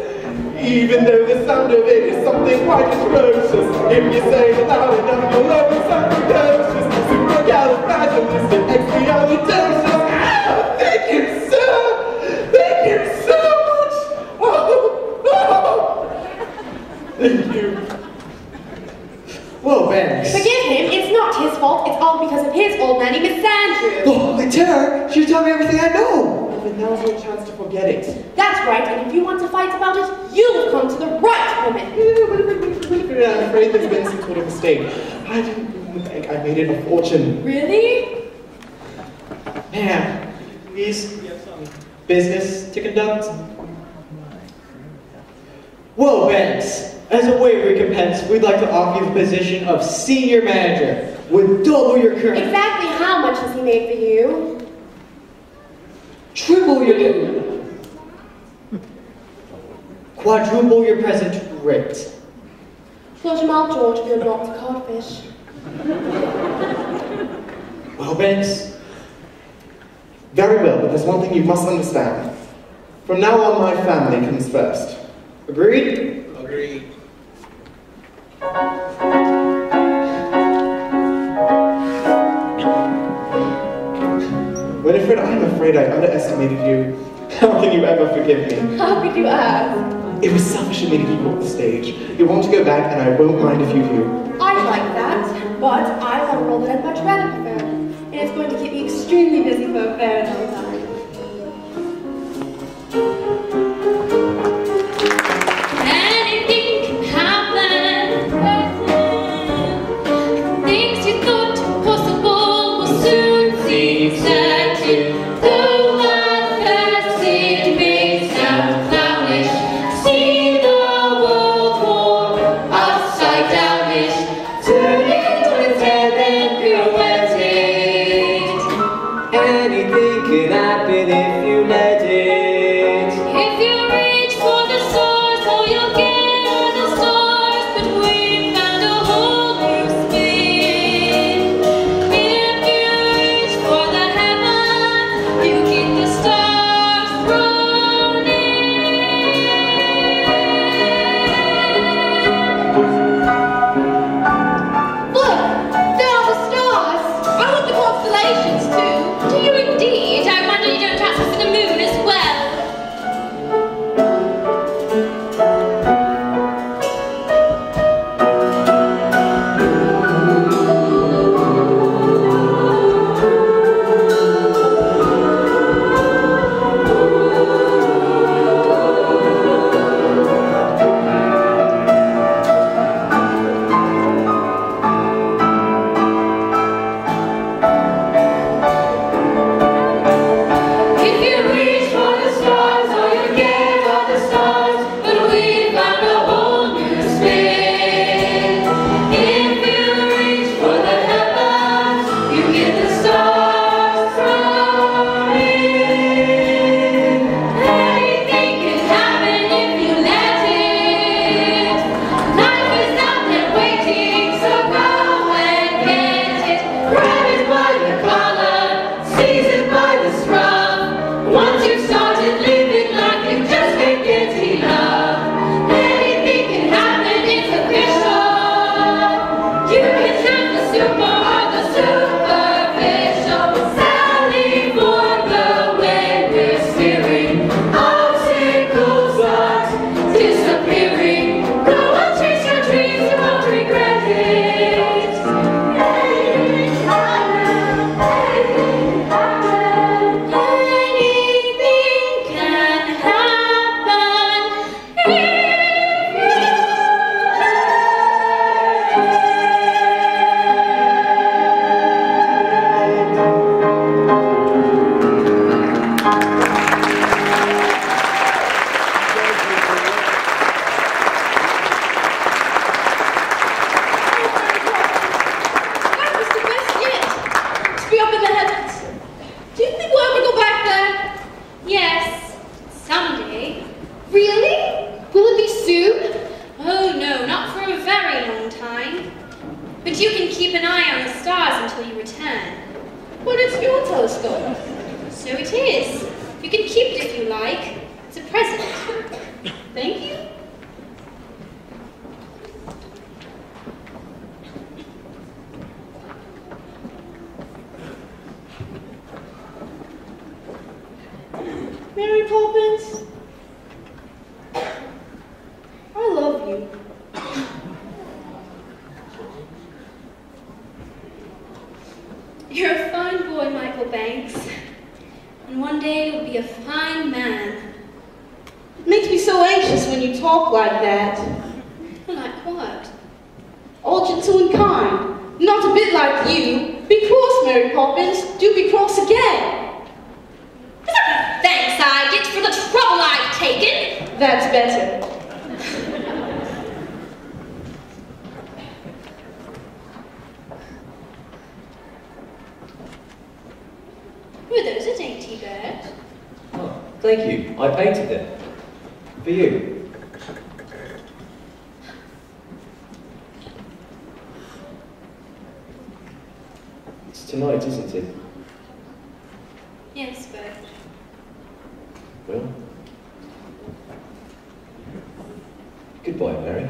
Speaker 2: Even though the sound of it is something quite atrocious, if you say it loud enough, you'll know it's something delicious. Supercalifragilisticexpialidocious! Ah, thank you, sir! Thank you so much! Oh, oh. Thank you.
Speaker 14: Whoa, Banks.
Speaker 8: Forgive him, it's not his fault, it's all because of his old nanny, Miss Andrew.
Speaker 14: Oh, my terror! She told me everything I know.
Speaker 2: But now's your chance to forget it.
Speaker 8: That's right, and if you want to fight about it, you've come to the right woman.
Speaker 2: I'm afraid this been some sort of mistake. I didn't bank. I made it a fortune.
Speaker 8: Really?
Speaker 14: Man, please, we have some business to conduct. Whoa, Banks. As a way of recompense, we'd like to offer you the position of senior manager with double your current,
Speaker 8: Exactly how much has he made for you?
Speaker 14: Triple your, quadruple your present rate.
Speaker 8: Flush him out, George, if you're not the codfish.
Speaker 14: Well, Banks,
Speaker 2: Very well, but there's one thing you must understand. From now on, my family comes first.
Speaker 14: agreed?
Speaker 2: Agreed. Winifred, I'm afraid I underestimated you. <laughs> How can you ever forgive me? <laughs>
Speaker 8: How could you ask?
Speaker 2: It was selfish of me to keep you off the stage. You want to go back, and I won't mind if you do.
Speaker 8: I like that, but I have a role that I'd much rather prefer. And it's going to keep me extremely busy for a very long time.
Speaker 3: Mary Poppins, do be cross again.
Speaker 1: Thanks I get for the trouble I've taken.
Speaker 3: That's better.
Speaker 1: Were those a dainty bird?
Speaker 8: Oh, thank you. I painted them. For you. tonight, isn't it?
Speaker 1: Yes, but...
Speaker 8: Well? Goodbye, Mary.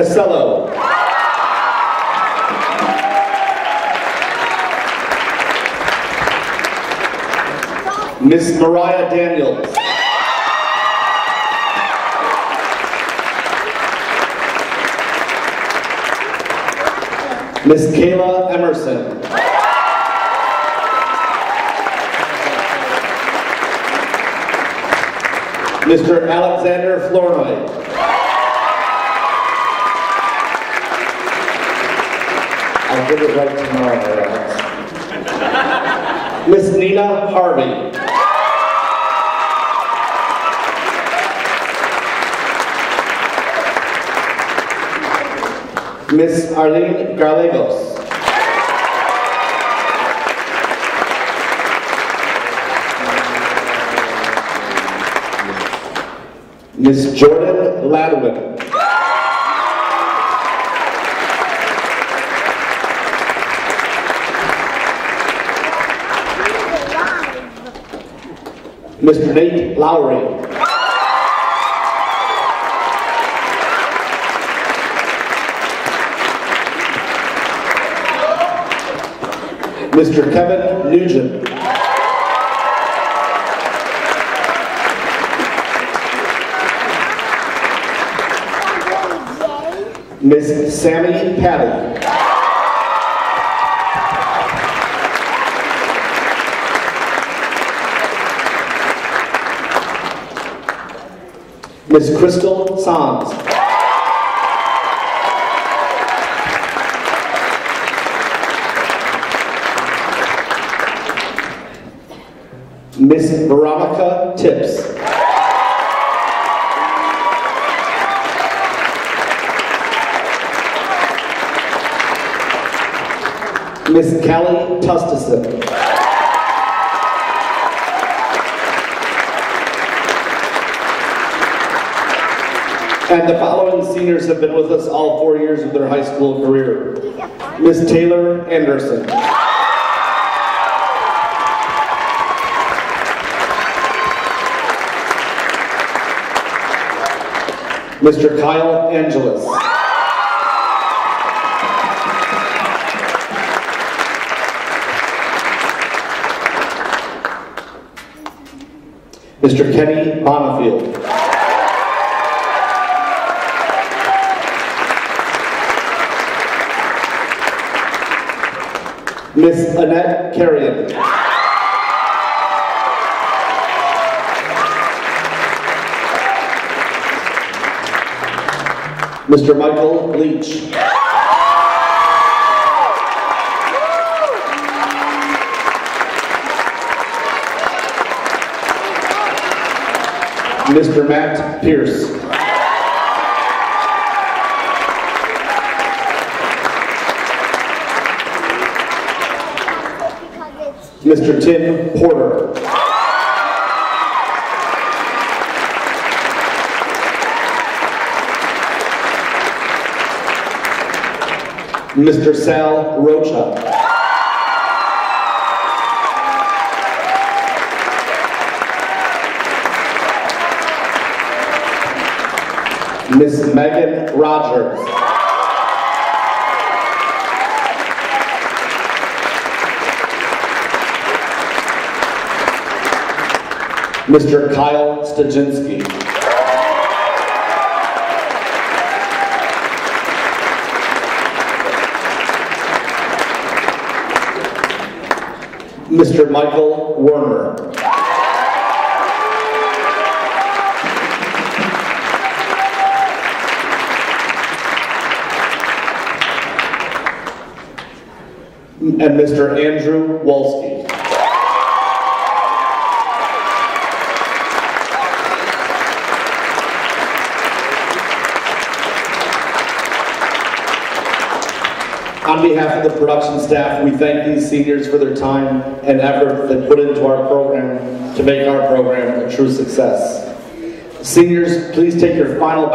Speaker 15: Costello. Miss Marriah Daniels. Miss Kayla Emerson. Mr. Alexander Flournoy. It right. Miss Nina Harvey. Miss Arlene Garlegos. Miss Jordan Ladwin. Mr. Nate Lowery. Mr. Kevin Nugent. Miss Sammi Patti. Miss Crystal Sanz. Miss Veronica Tips. Miss Kelly Tustison. And seniors have been with us all four years of their high school career. Miss Taylor Anderson. Mr. Kyle Angeles. Mr. Kenny Bonifield. Miss Annette Carreon. Mr. Michael Leach. Mr. Matt Pierce. Mr. Tim Porter. Mr. Sal Rocha. Miss Megan Rogers. Mr. Kyle Stajinsky. Mr. Michael Werner. And Mr. Andrew Wolski. On behalf of the production staff, we thank these seniors for their time and effort they put into our program to make our program a true success. Seniors, please take your final